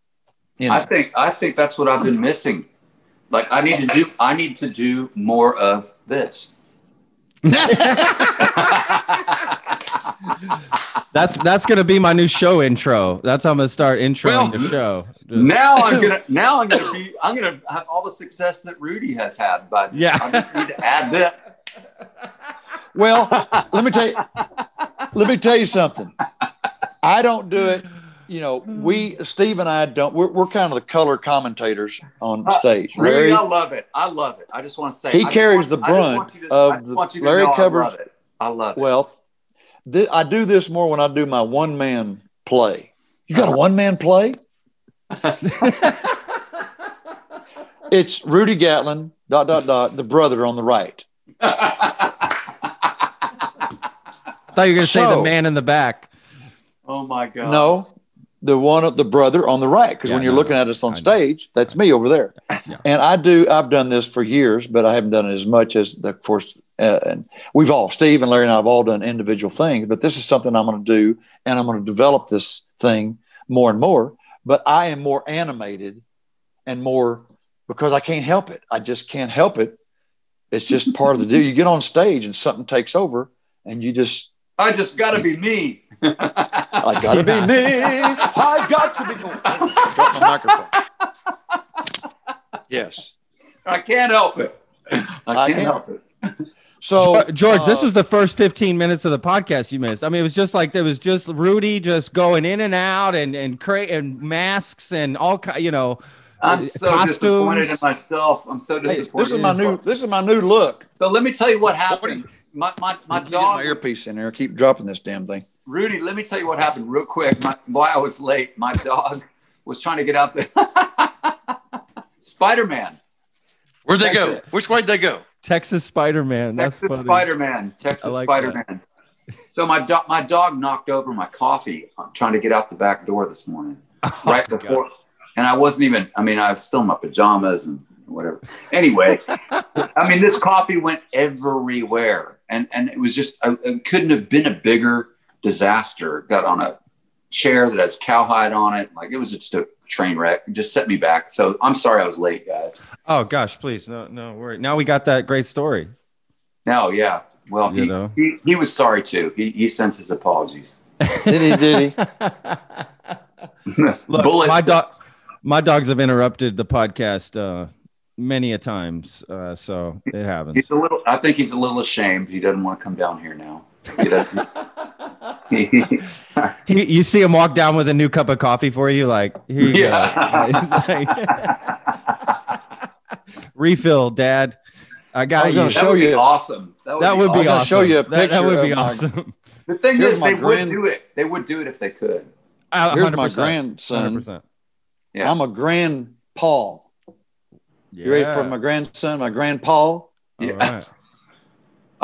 You know, I think I think that's what I've been missing. Like I need to do I need to do more of this. That's that's gonna be my new show intro. That's how I'm gonna start introing Well, the show. Just- now I'm gonna now I'm gonna be I'm gonna have all the success that Rudy has had, but Yeah. I just need to add that. well, let me tell you, let me tell you something. I don't do it. You know, we Steve and I don't. We're, we're kind of the color commentators on uh, stage. Rudy, Larry, I love it. I love it. I just want to say He I carries want- the I just want brunt to- of I the- want you to Larry covers- I love it. I love it. well, th- I do this more when I do my one man play. You got a uh-huh. one man play? It's Rudy Gatlin. Dot dot dot. The brother on the right. I thought you were gonna say the man in the back. oh my god. No, the one, of the brother on the right. Because Yeah, when you're no, looking no. at us on I know. stage, that's me over there. Yeah. And I do. I've done this for years, but I haven't done it as much as, of course. Uh, and we've all, Steve and Larry and I, have all done individual things. But this is something I'm going to do, and I'm going to develop this thing more and more. But I am more animated and more because I can't help it. I just can't help it. It's just part of the deal. You get on stage and something takes over, and you just I just got to be me. I gotta be me. I got to be. Oh, dropped my microphone. Yes. I can't help it. I I can't can't. help it. So George, George, this uh, was the first 15 minutes of the podcast you missed. I mean, it was just like there was just Rudy just going in and out and and cra- and masks and all ki- you know. I'm uh, so disappointed in costumes. myself. I'm so hey, disappointed. this is my new. This is my new look. So let me tell you what happened. My my my Get dog. my earpiece in there. Keep dropping this damn thing. Rudy, let me tell you what happened real quick. My, boy, I was late. My dog was trying to get out there. Spider Man. Where'd they go? Which way'd they go? Texas Spider Man. That's Texas. Spider Man. Texas like Spider Man. So my dog, my dog knocked over my coffee I'm trying to get out the back door this morning, oh right Oh, before, and I wasn't even. I mean, I was still in my pajamas and whatever. Anyway, I mean, this coffee went everywhere, and and it was just I, it couldn't have been a bigger disaster. Got on a chair that has cowhide on it. Like it was just a train wreck. It just set me back. So I'm sorry I was late, guys. Oh gosh, please no no worry. Now we got that great story. No, yeah. Well, You he, know. he, he was sorry too. He, he sends his apologies. Did he? Did he? Look, Bullets. my dog, my dogs have interrupted the podcast uh, many a times, uh, so it happens. He's a little. I think he's a little ashamed. He doesn't want to come down here now. He doesn't. he- He, you see him walk down with a new cup of coffee for you, like here you Yeah. go, like, refill, Dad. I I got was you. gonna That show would be you- awesome. That would that be would be I'm awesome. show you a That- that, would be of my- awesome. The thing Here's is, they grand- would do it. They would do it if they could. Uh, Here's my 100%. grandson. 100%. Yeah. I'm a grandpa. You ready for my grandson, my grandpa? All Yeah. right.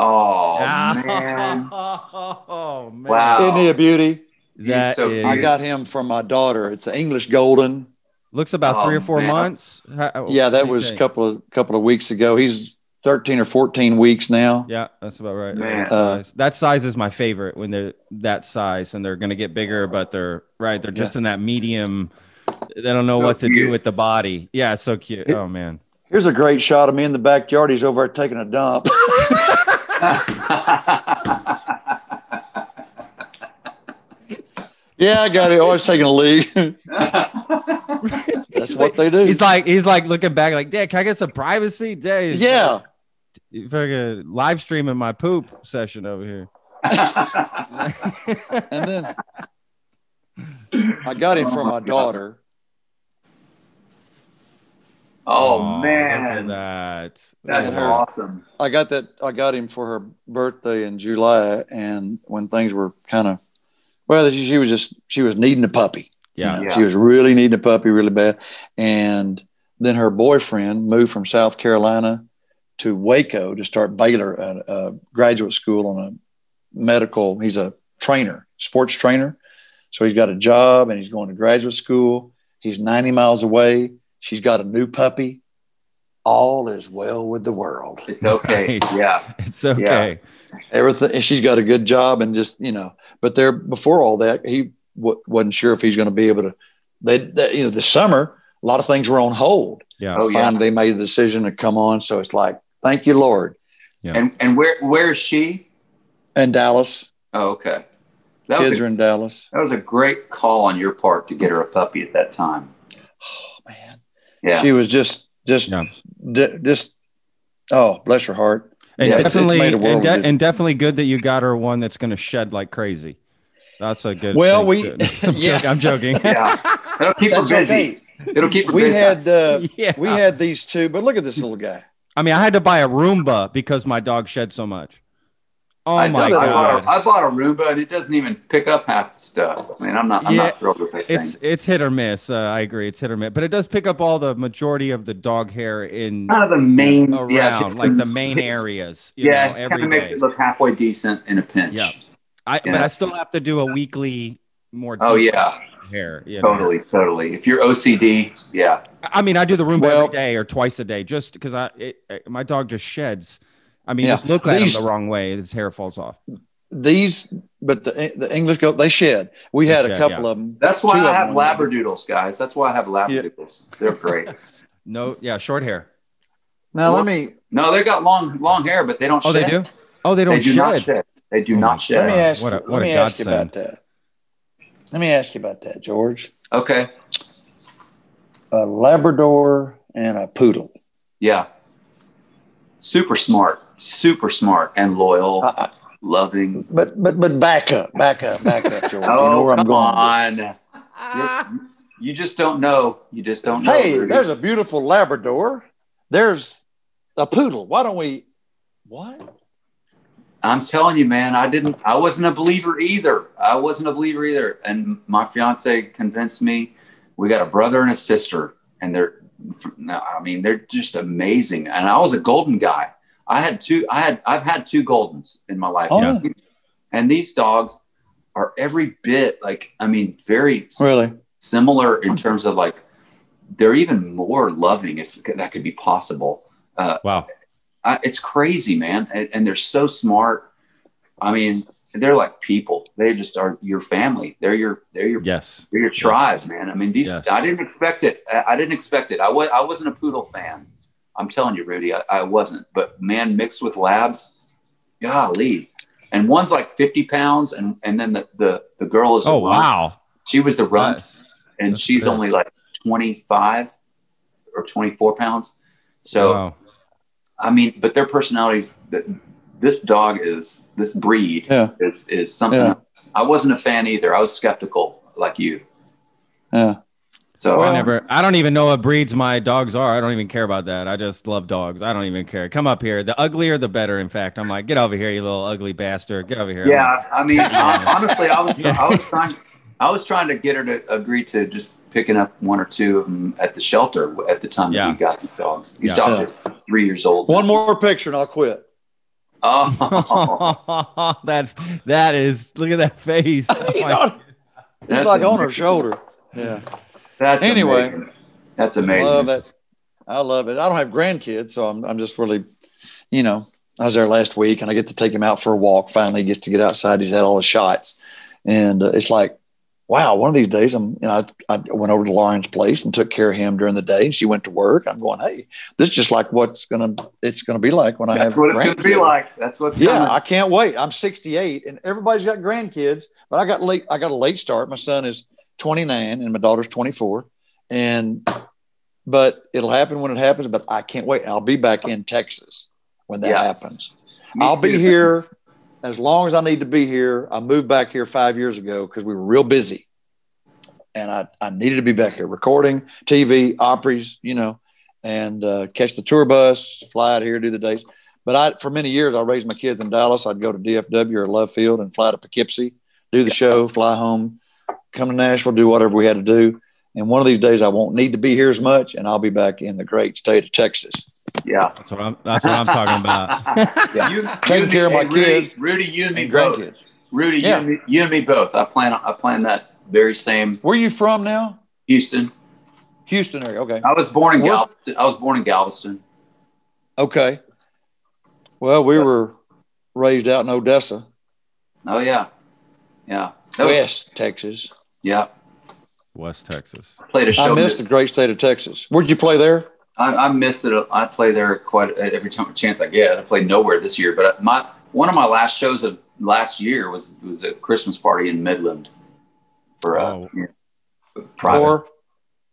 Oh Ah. man, oh man. Wow. Isn't he a beauty? That so is- I got him from my daughter. It's an English Golden. Looks about Oh, three or four man. months. How- Yeah, that was a couple of couple of weeks ago. He's 13 or 14 weeks now. Yeah, that's about right. Man. That size. that size is my favorite when they're that size and they're going to get bigger, but they're right. They're just in that medium. They don't know So what to do with the body. Yeah, it's so cute. Oh man. Here's a great shot of me in the backyard. He's over there taking a dump. yeah, I got it. Oh, Always taking a leak. That's what they do. He's like he's like looking back like, Dad, can I get some privacy? Dad, yeah. you fucking live streaming my poop session over here. And then I got it from my daughter. Oh Aw, look at man, that. that's And her- awesome. I got that. I got him for her birthday in July, and when things were kind of, well, she, she was just she was needing a puppy. you Yeah. know, Yeah. she was really needing a puppy really bad, and then her boyfriend moved from South Carolina to Waco to start Baylor, a, a graduate school on a medical. He's a trainer, sports trainer, so he's got a job and he's going to graduate school. He's ninety miles away. She's got a new puppy. All is well with the world. It's okay. Nice. Yeah. It's okay. everything and she's got a good job and just you know but there before all that he w- wasn't sure if he's going to be able to they, they you know the summer a lot of things were on hold Yeah. Oh, yeah. finally they made the decision to come on so it's like thank you lord Yeah. And and where where is she? and dallas Oh, okay. That was kids a, are in dallas that was a great call on your part to get her a puppy at that time. Oh, man Yeah. she was just just Yeah. d- just oh bless her heart And Yeah, it's- it's definitely made a world and, de- and definitely good that you got her one that's going to shed like crazy. That's a good. Well, thing, we- too. I'm yeah. joking. I'm joking. yeah. It'll keep her busy. okay. It'll keep her we busy. had uh, yeah. we had these two but look at this little guy I mean, I had to buy a Roomba because my dog shed so much. Oh I, my did. I, bought a, I bought a Roomba and it doesn't even pick up half the stuff. I mean, I'm not. I'm Yeah, not thrilled with that It's thing. it's hit or miss. Uh, I agree. It's hit or miss, but it does pick up all the majority of the dog hair in Kind of the main. around, yeah, like the main areas. You yeah, know, it kind of makes it look halfway decent in a pinch. Yeah. I, but. I still have to do a weekly more. Oh yeah, hair. You know? totally, totally. If you're OCD, yeah, I mean, I do the Roomba Well- every day or twice a day, just because I it, it- my dog just sheds. I mean, Yeah. just look at These- him the wrong way, his hair falls off. these but the the english go they shed we They had shed, a couple of them that's why Two I have labradoodles, guys. That's why I have labradoodles. They're great. No, yeah, short hair. now let me No, they got long, long hair, but they don't. Oh, shed. they do. Oh, they They don't do not shed. shed. They do Oh my not Let shed. me ask What a- you, what let me ask you about that. Let me ask you about that, George. Okay. A Labrador and a poodle. Yeah. Super smart, super smart and loyal, I, I, loving. but but but back up, back up, back up, George. you know Oh, where I'm going. on. You're- just don't know. You just don't know. Hey, there's a beautiful Labrador. There's a poodle. Why don't we? What? I'm telling you, man, I didn't, I wasn't a believer either. I wasn't a believer either. And my fiance convinced me we got a brother and a sister, and they're, no, I mean, they're just amazing. And I was a golden guy. I had two, I had, I've had two Goldens in my life. Oh, And these dogs are every bit like, I mean, very really? similar in terms of like, they're even more loving if that could be possible. Uh, Wow. I, it's crazy, man. And, and they're so smart. I mean, they're like people. They just are your family. They're your, they're your, Yes. they're your tribe, man. I mean, these, Yes. I didn't expect it. I, I didn't expect it. I was, I wasn't a poodle fan. I'm telling you, Rudy, I, I wasn't, but man, mixed with labs, golly. And one's like 50 pounds. And, and then the, the, the girl is, Oh runt. wow. She was the runt That's- and that's she's good. only like 25 or 24 pounds. So, wow. I mean, but their personalities. That this dog is this breed Yeah. is is something. Yeah. Else. I wasn't a fan either. I was skeptical, like you. Yeah. So Well- I never. I don't even know what breeds my dogs are. I don't even care about that. I just love dogs. I don't even care. Come up here. The uglier, the better. In fact, I'm like, get over here, you little ugly bastard. Get over here. I'm yeah, I mean, honestly, I was Yeah. I was trying I was trying to get her to agree to just picking up one or two of them at the shelter at the time Yeah. that we got these dogs. These Yeah. dogs are three years old. One more picture and I'll quit. Oh, that that is. Look at that face. Oh He's my- on- he's That's like on her shoulder. Yeah. That's Anyway. amazing. That's amazing. I love it. I love it. I don't have grandkids, so I'm, I'm just really, you know, I was there last week and I get to take him out for a walk. Finally, he gets to get outside. He's had all the shots, and uh, it's like, wow. One of these days, I'm, you know, I, I went over to Lauren's place and took care of him during the day. She went to work. I'm going, hey, this is just like what's gonna, it's gonna be like when I have. That's what it's going to be like. That's what's Yeah, coming. I can't wait. I'm 68, and everybody's got grandkids, but I got late. I got a late start. My son is 29, and my daughter's 24, and but it'll happen when it happens. But I can't wait. I'll be back in Texas when that Yeah. happens. Me I'll be here as long as I need to be here. I moved back here five years ago because we were real busy, and I I needed to be back here recording TV, operas, you know, and uh, catch the tour bus, fly out here, do the days. But I, for many years, I raised my kids in Dallas. I'd go to DFW or Love Field and fly to Poughkeepsie, do the show, fly home, come to Nashville, do whatever we had to do. And one of these days, I won't need to be here as much, and I'll be back in the great state of Texas. Yeah. That's what I'm. That's what I'm talking about. Yeah. You, Taking you care of my Rudy, kids Rudy, you and me And both. grandkids. Rudy, Yeah. you, and me, you and me both. I plan. I plan that very same Where you from now? Houston. Houston area. Okay. I was born in Where- Galveston. I was born in Galveston. Okay. Well, we were raised out in Odessa, Oh yeah, yeah. That was- West Texas. Yeah. West Texas. Played a I show. missed the great state of Texas. Where'd you play there? I, I miss it. I play there quite every time a chance I get. I played nowhere this year, but my one of my last shows of last year was was a Christmas party in Midland for a, Oh. a private Or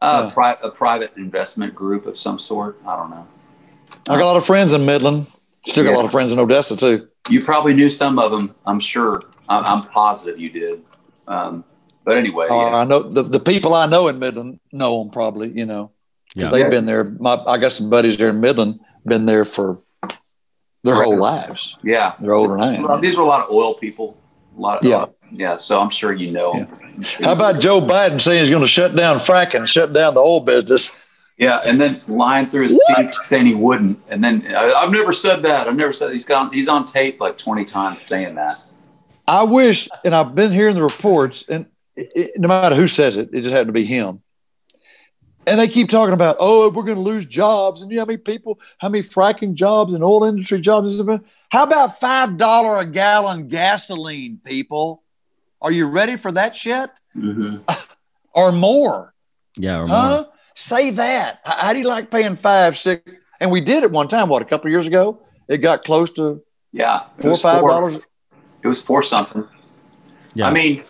uh, yeah. pri- a private investment group of some sort. I don't know. I got a lot of friends in Midland. Still got a lot of friends in Odessa too. You probably knew some of them. I'm sure. I'm, I'm positive you did. Um, but anyway, Uh, yeah. I know the, the people I know in Midland know them probably. You know, 'cause Yeah. they've been there. My I got some buddies there in Midland. Been there for their Right. whole lives. yeah. They're older than I Well, am. these were a lot of oil people. A lot. Of, Yeah. yeah. So I'm sure you know. How about Joe Biden saying he's going to shut down fracking, shut down the oil business? Yeah, and then lying through his teeth, saying he wouldn't, and then I, I've never said that. I've never said he's got. He's on tape like twenty times saying that. I wish, and I've been hearing the reports, and it, it- no matter who says it, it just happened to be him. And they keep talking about, oh, we're going to lose jobs, and you know how many people, how many fracking jobs and oil industry jobs? How about five dollar a gallon gasoline, people? Are you ready for that shit Mm-hmm. or more? Yeah. Or more. Huh? Say that. How how do you like paying five, six? And we did it one time. What a couple of years ago, it got close to Yeah, four or five for- dollars. It was four something. Yeah. I mean,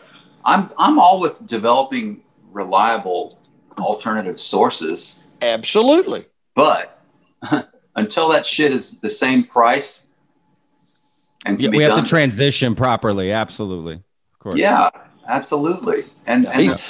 I'm I'm all with developing reliable alternative sources, Absolutely. but until that shit is the same price and can Yeah, be we have done, to transition properly. Absolutely. Of course. yeah, absolutely. And, and He- the,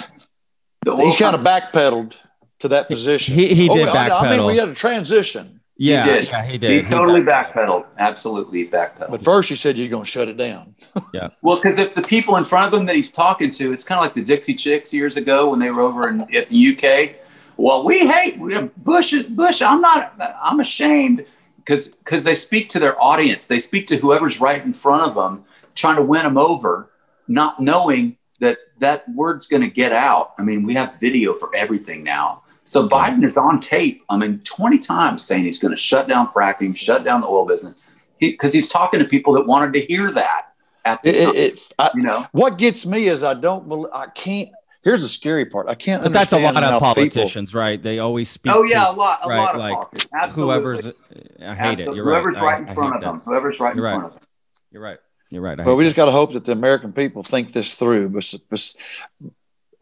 the He's kind of backpedaled to that position. He, he Oh, did I- I mean, we had a transition. Yeah, did. yeah, he did. he He totally backpedaled. backpedaled. Absolutely backpedaled. But first, you said you're going to shut it down. Yeah. Well, because if the people in front of him that he's talking to, it's kind of like the Dixie Chicks years ago when they were over in at the UK. Well, we hate we have Bush. Bush, I'm not. I'm ashamed because because they speak to their audience. They speak to whoever's right in front of them, trying to win them over, not knowing that that word's going to get out. I mean, we have video for everything now. So Biden is on tape. I mean, 20 times saying he's going to shut down fracking, shut down the oil business, because he's talking to people that wanted to hear that at the It, time. it, it, I, you know, what gets me is I don't believe, I can't. Here's the scary part. I can't But that's a lot of how people- politicians, right? They always speak. oh to, yeah, a lot, a right, lot of like, politics. Absolutely. whoever's. I hate Absolutely. it. You're whoever's right. right, I- in front hate of that. them. Whoever's right You're in right. front of them. You're right. You're right. I But we just got to hope that the American people think this through, but, but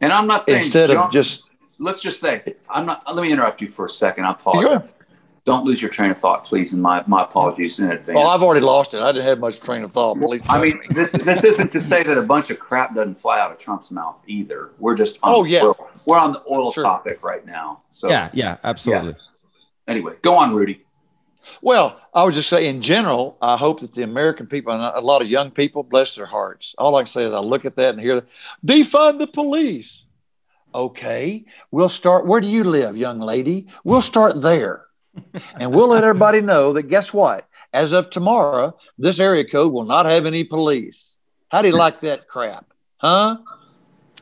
And I'm not saying instead John- of just let's just say I'm not. Let me interrupt you for a second. I Go apologize. ahead. don't lose your train of thought, please. And my my apologies in advance. Well, I've already lost it. I didn't have much train of thought. Please I mean, me. this this isn't to say that a bunch of crap doesn't fly out of Trump's mouth either. We're just on Oh, the yeah. oil, we're on the oil Sure. topic right now. So yeah, yeah, absolutely. anyway, go on, Rudy. Well, I would just say in general, I hope that the American people and a lot of young people bless their hearts. All I can say is I look at that and hear that defund the police. Okay, we'll start. Where do you live, young lady? We'll start there. and we'll let everybody know that guess what? As of tomorrow, this area code will not have any police. How do you like that crap? Huh?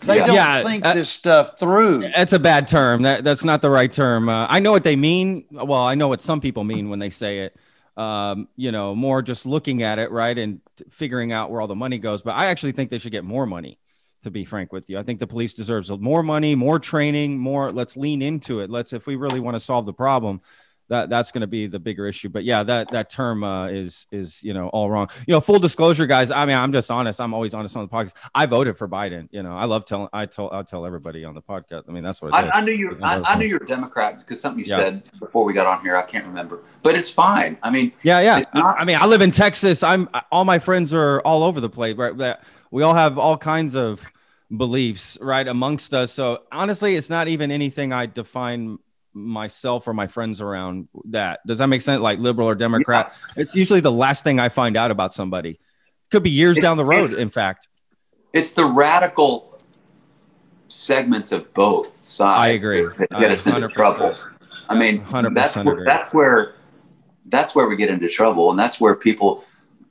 They Yeah. don't Yeah, think uh, this stuff through. That's a bad term. That that's not the right term. Uh, I know what they mean. Well, I know what some people mean when they say it. Um, you know, more just looking at it, right, and t- figuring out where all the money goes. But I actually think they should get more money. To be frank with you, I think the police deserves more money, more training, more. Let's lean into it. Let's, if we really want to solve the problem, that that's going to be the bigger issue. But yeah, that that term uh, is is you know all wrong. You know, full disclosure, guys. I mean, I'm just honest. I'm always honest on the podcast. I voted for Biden. You know, I love telling. I tell I tell everybody on the podcast. I mean, that's what I, I, I knew you. I, I knew you're a Democrat because something you Yeah. said before we got on here. I can't remember, but it's fine. I mean, Yeah, yeah. Not- I mean, I live in Texas. I'm all my friends are all over the place. Right, we all have all kinds of beliefs right amongst us. So honestly, it's not even anything I define myself or my friends around. That does that make sense? Like liberal or Democrat, it's usually the last thing I find out about somebody. Could be years It's- down the road. In fact, it's the radical segments of both sides. I agree. That get us into trouble. I mean, 100% that's where, that's where that's where we get into trouble, and that's where people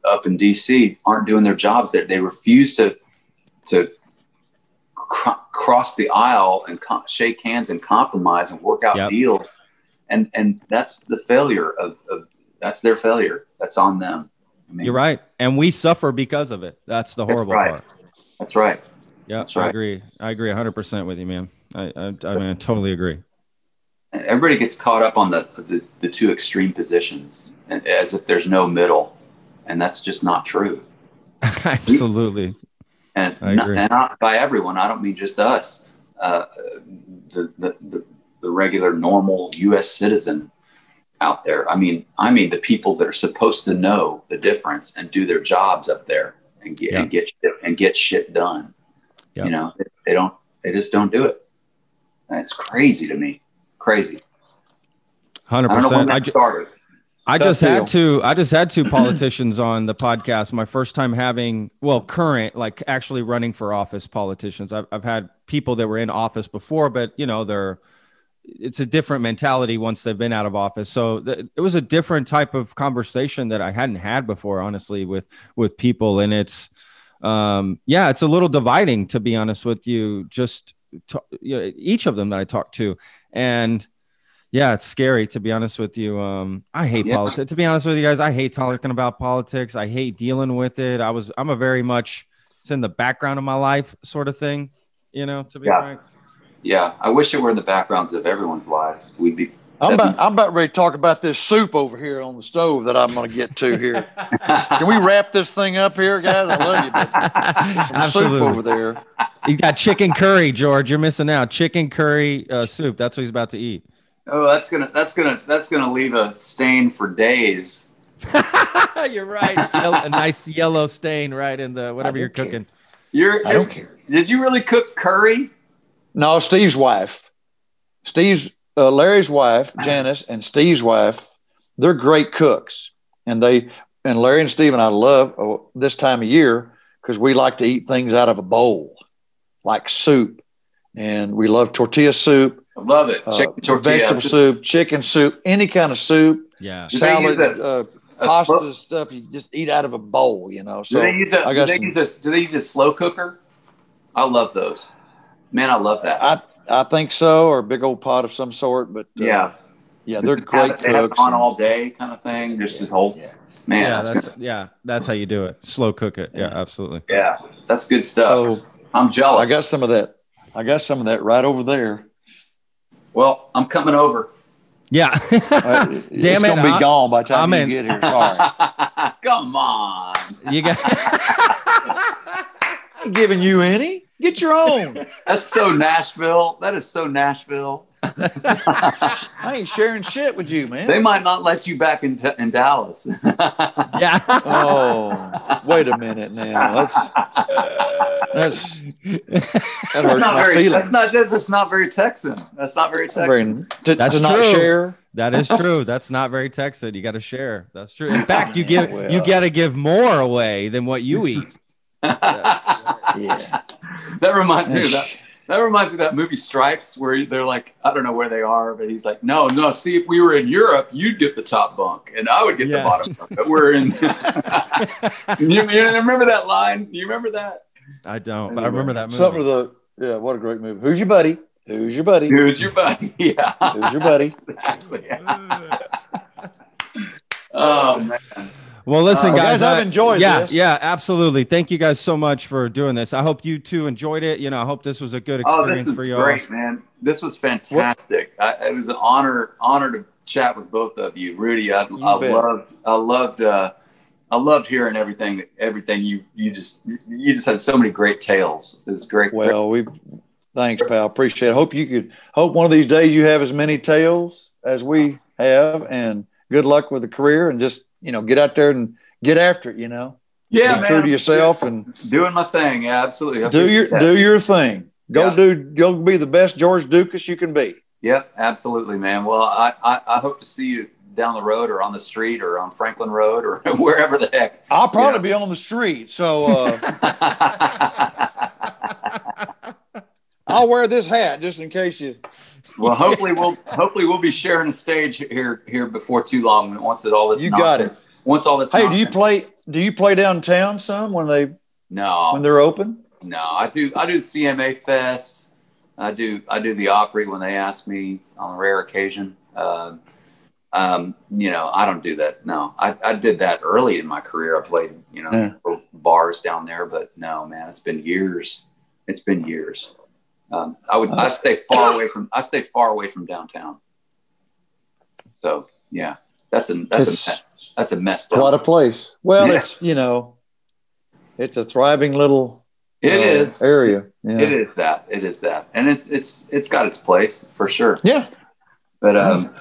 up in DC aren't doing their jobs. That they refuse to to cr- cross the aisle and co- shake hands and compromise and work out Yep. deals, and and that's the failure of, of that's their failure. That's on them. I mean, you're right, and we suffer because of it. That's the That's horrible right. part. That's right. Yeah, That's I agree. I agree 100 percent with you, man. I, I, I mean, I totally agree. everybody gets caught up on the, the, the two extreme positions as if there's no middle and that's just not true. Absolutely. and I not, and not by everyone. I don't mean just us. Uh, the, the, the, the regular normal us citizen out there. I mean i mean the people that are supposed to know the difference and do their jobs up there and get and get shit, and get shit done. Yeah. you know they, don't they just don't do it. It's crazy to me. Crazy. Hundred i don't know when percent. I, ju- started I just had to. I just had two politicians on the podcast. My first time having, well, current, like actually running for office politicians. I've I've had people that were in office before, but you know they're. It's a different mentality once they've been out of office. So th- it was a different type of conversation that I hadn't had before, honestly, with with people, and it's, um, yeah, it's a little dividing to be honest with you. Just to, you know, each of them that I talked to, and yeah, it's scary to be honest with you. Um, I hate Yeah. politics. To be honest with you guys, I hate talking about politics. I hate dealing with it. I was, I'm a very much, it's in the background of my life sort of thing, you know, to be Yeah. frank. Yeah, I wish it were in the backgrounds of everyone's lives. We'd be. I'm about, I'm about ready to talk about this soup over here on the stove that I'm going to get to here. Can we wrap this thing up here, guys? I love you. But some soup over there. You got chicken curry, George. You're missing out. Chicken curry uh, soup. That's what he's about to eat. Oh, that's gonna that's gonna that's gonna leave a stain for days. you're right. Yellow- a nice yellow stain right in the whatever you're care. cooking. You're, I don't care. Did you really cook curry? No, Steve's wife. Steve's uh, Larry's wife, Janice, and Steve's wife. They're great cooks, and they and Larry and Steve and I love oh, this time of year because we like to eat things out of a bowl, like soup, and we love tortilla soup, I love it. uh, Chicken tortilla. vegetable soup, chicken soup, any kind of soup, Yeah. Salad, use a- uh, A pasta slow- stuff. You just eat out of a bowl, you know. So do they use a? I Do they some- use a? Do they use a slow cooker? I love those. Man, I love that. I I think so, or a big old pot of some sort. But uh, yeah, yeah, they're Just have great it- They have on and- all day, kind of thing. Just this whole yeah. man. yeah, that's that's good. yeah, that's how you do it. Slow cook it. Yeah, Yeah. absolutely. yeah, that's good stuff. So I'm jealous. I got some of that. I got some of that right over there. Well, I'm coming over. Yeah. Uh, it's it, gonna be I- gone by the time I'm you in. get here. Sorry, Come on. you got I ain't giving you any. Get your own. That's so Nashville. That is so Nashville. I ain't sharing shit with you, man. They might not let you back in, in Dallas. Yeah. oh, wait a minute now. That's that's that That's not very. feelings. That's not. That's just not very Texan. That's not very Texan. Very- to, That's to not true. share. That is true. That's not very Texan. You got to share. That's true. In fact, you give you got to give more away than what you eat. Yeah. that reminds me of that. That reminds me of that movie Stripes, where they're like, I don't know where they are, but he's like, no, no. See, if we were in Europe, you'd get the top bunk, and I would get Yeah. the bottom bunk. But we're in. you, you remember that line? You remember that? I don't, but I remember that movie. Something of the yeah. What a great movie. Who's your buddy? Who's your buddy? Who's your buddy? Yeah, Who's your buddy? exactly. oh man. Well, listen, Uh, guys, guys, I've enjoyed yeah, this. Yeah, absolutely. Thank you guys so much for doing this. I hope you too enjoyed it. You know, I hope this was a good Oh, experience this is for y'all. great, man. This was fantastic. I, it was an honor, honor to chat with both of you, Rudy. I, You I loved, I loved, uh, I loved hearing everything. Everything you, you just, you just had so many great tales. It was great. Well, we thanks, pal. Appreciate it. Hope you could hope one of these days you have as many tales as we have, and good luck with the career. And just you know, get out there and get after it. You know, yeah, be man. true to yourself and Doing my thing. Yeah, absolutely. I do your that. do your thing. Go Yeah. do go be the best George Ducas you can be. Yep, absolutely, man. Well, I, I, I hope to see you down the road or on the street or on Franklin Road or wherever the heck. I'll probably Yeah. be on the street, so uh, I'll wear this hat just in case you. Well, hopefully we'll hopefully we'll be sharing a stage here here before too long. Once it all this You got it. Once all this. Hey, do you play? Do you play downtown some when they No, when they're open? no. I do. I do the CMA Fest. I do. I do the Opry when they ask me on a rare occasion. Uh, um, you know, I don't do that. No, I, I did that early in my career. I played, you know, Yeah. bars down there, but no, man, it's been years. It's been years. Um, I would. I stay far away from. I stay far away from downtown. So yeah, that's a that's It's- a mess. That's a mess. What a place. Well, Yeah. it's you know, it's a thriving little It uh, is. area. Yeah. It is that. It is that, and it's it's it's got its place for sure. Yeah. But um,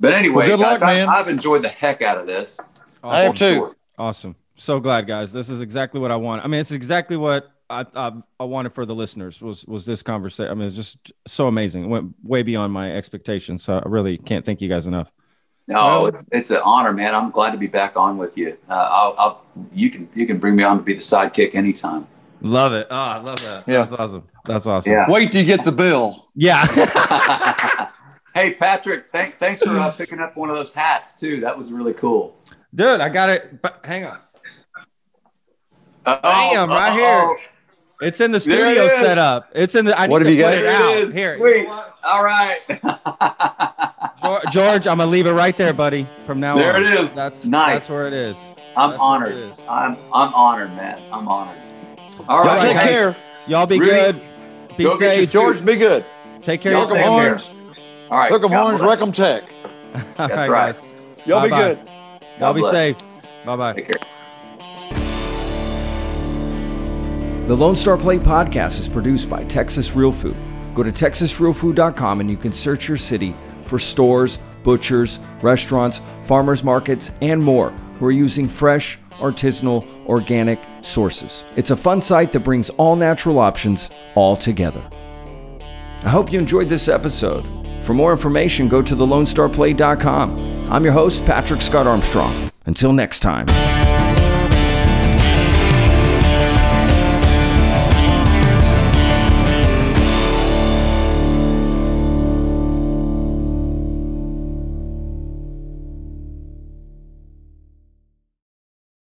but anyway, Well, good guys, luck, I, man. I've enjoyed the heck out of this. I have too. Awesome. So glad, guys. This is exactly what I want. I mean, it's exactly what I I, I wanted for the listeners was was this conversation. I mean, it's just so amazing. It went way beyond my expectations. So I really can't thank you guys enough. No, Well- it's it's an honor, man. I'm glad to be back on with you. Uh, I'll, I'll you can you can bring me on to be the sidekick anytime. Love it. Oh, I love that. Yeah. That's awesome. That's awesome. Yeah. Wait till you get the bill. Yeah. hey, Patrick, thank, thanks for uh, picking up one of those hats too. That was really cool. Dude, I got it. But hang on. Uh, Bam, right here. It's in the There it studio setup. It's in the I need What to have you got? it There out. it is. Here. Sweet. All right. George, I'm gonna leave it right there, buddy. From now There on. There it is. That's Nice. That's where it is. I'm That's honored. is. I'm I'm honored, man. I'm honored. All Y'all right, take guys. care. Y'all be Rudy, good. Be go safe. George, be good. Take care Y'all of your take families. All right. Hook 'em God horns, bless. wreck 'em tech. All That's right, right. guys. Y'all be Bye-bye. good. Y'all be safe. Bye bye. The Lone Star Plate podcast is produced by Texas Real Food. Go to texasrealfood.com and you can search your city for stores, butchers, restaurants, farmers markets, and more who are using fresh, artisanal, organic sources. It's a fun site that brings all natural options all together. I hope you enjoyed this episode. For more information, go to thelonestarplate.com. I'm your host, Patrick Scott Armstrong. Until next time.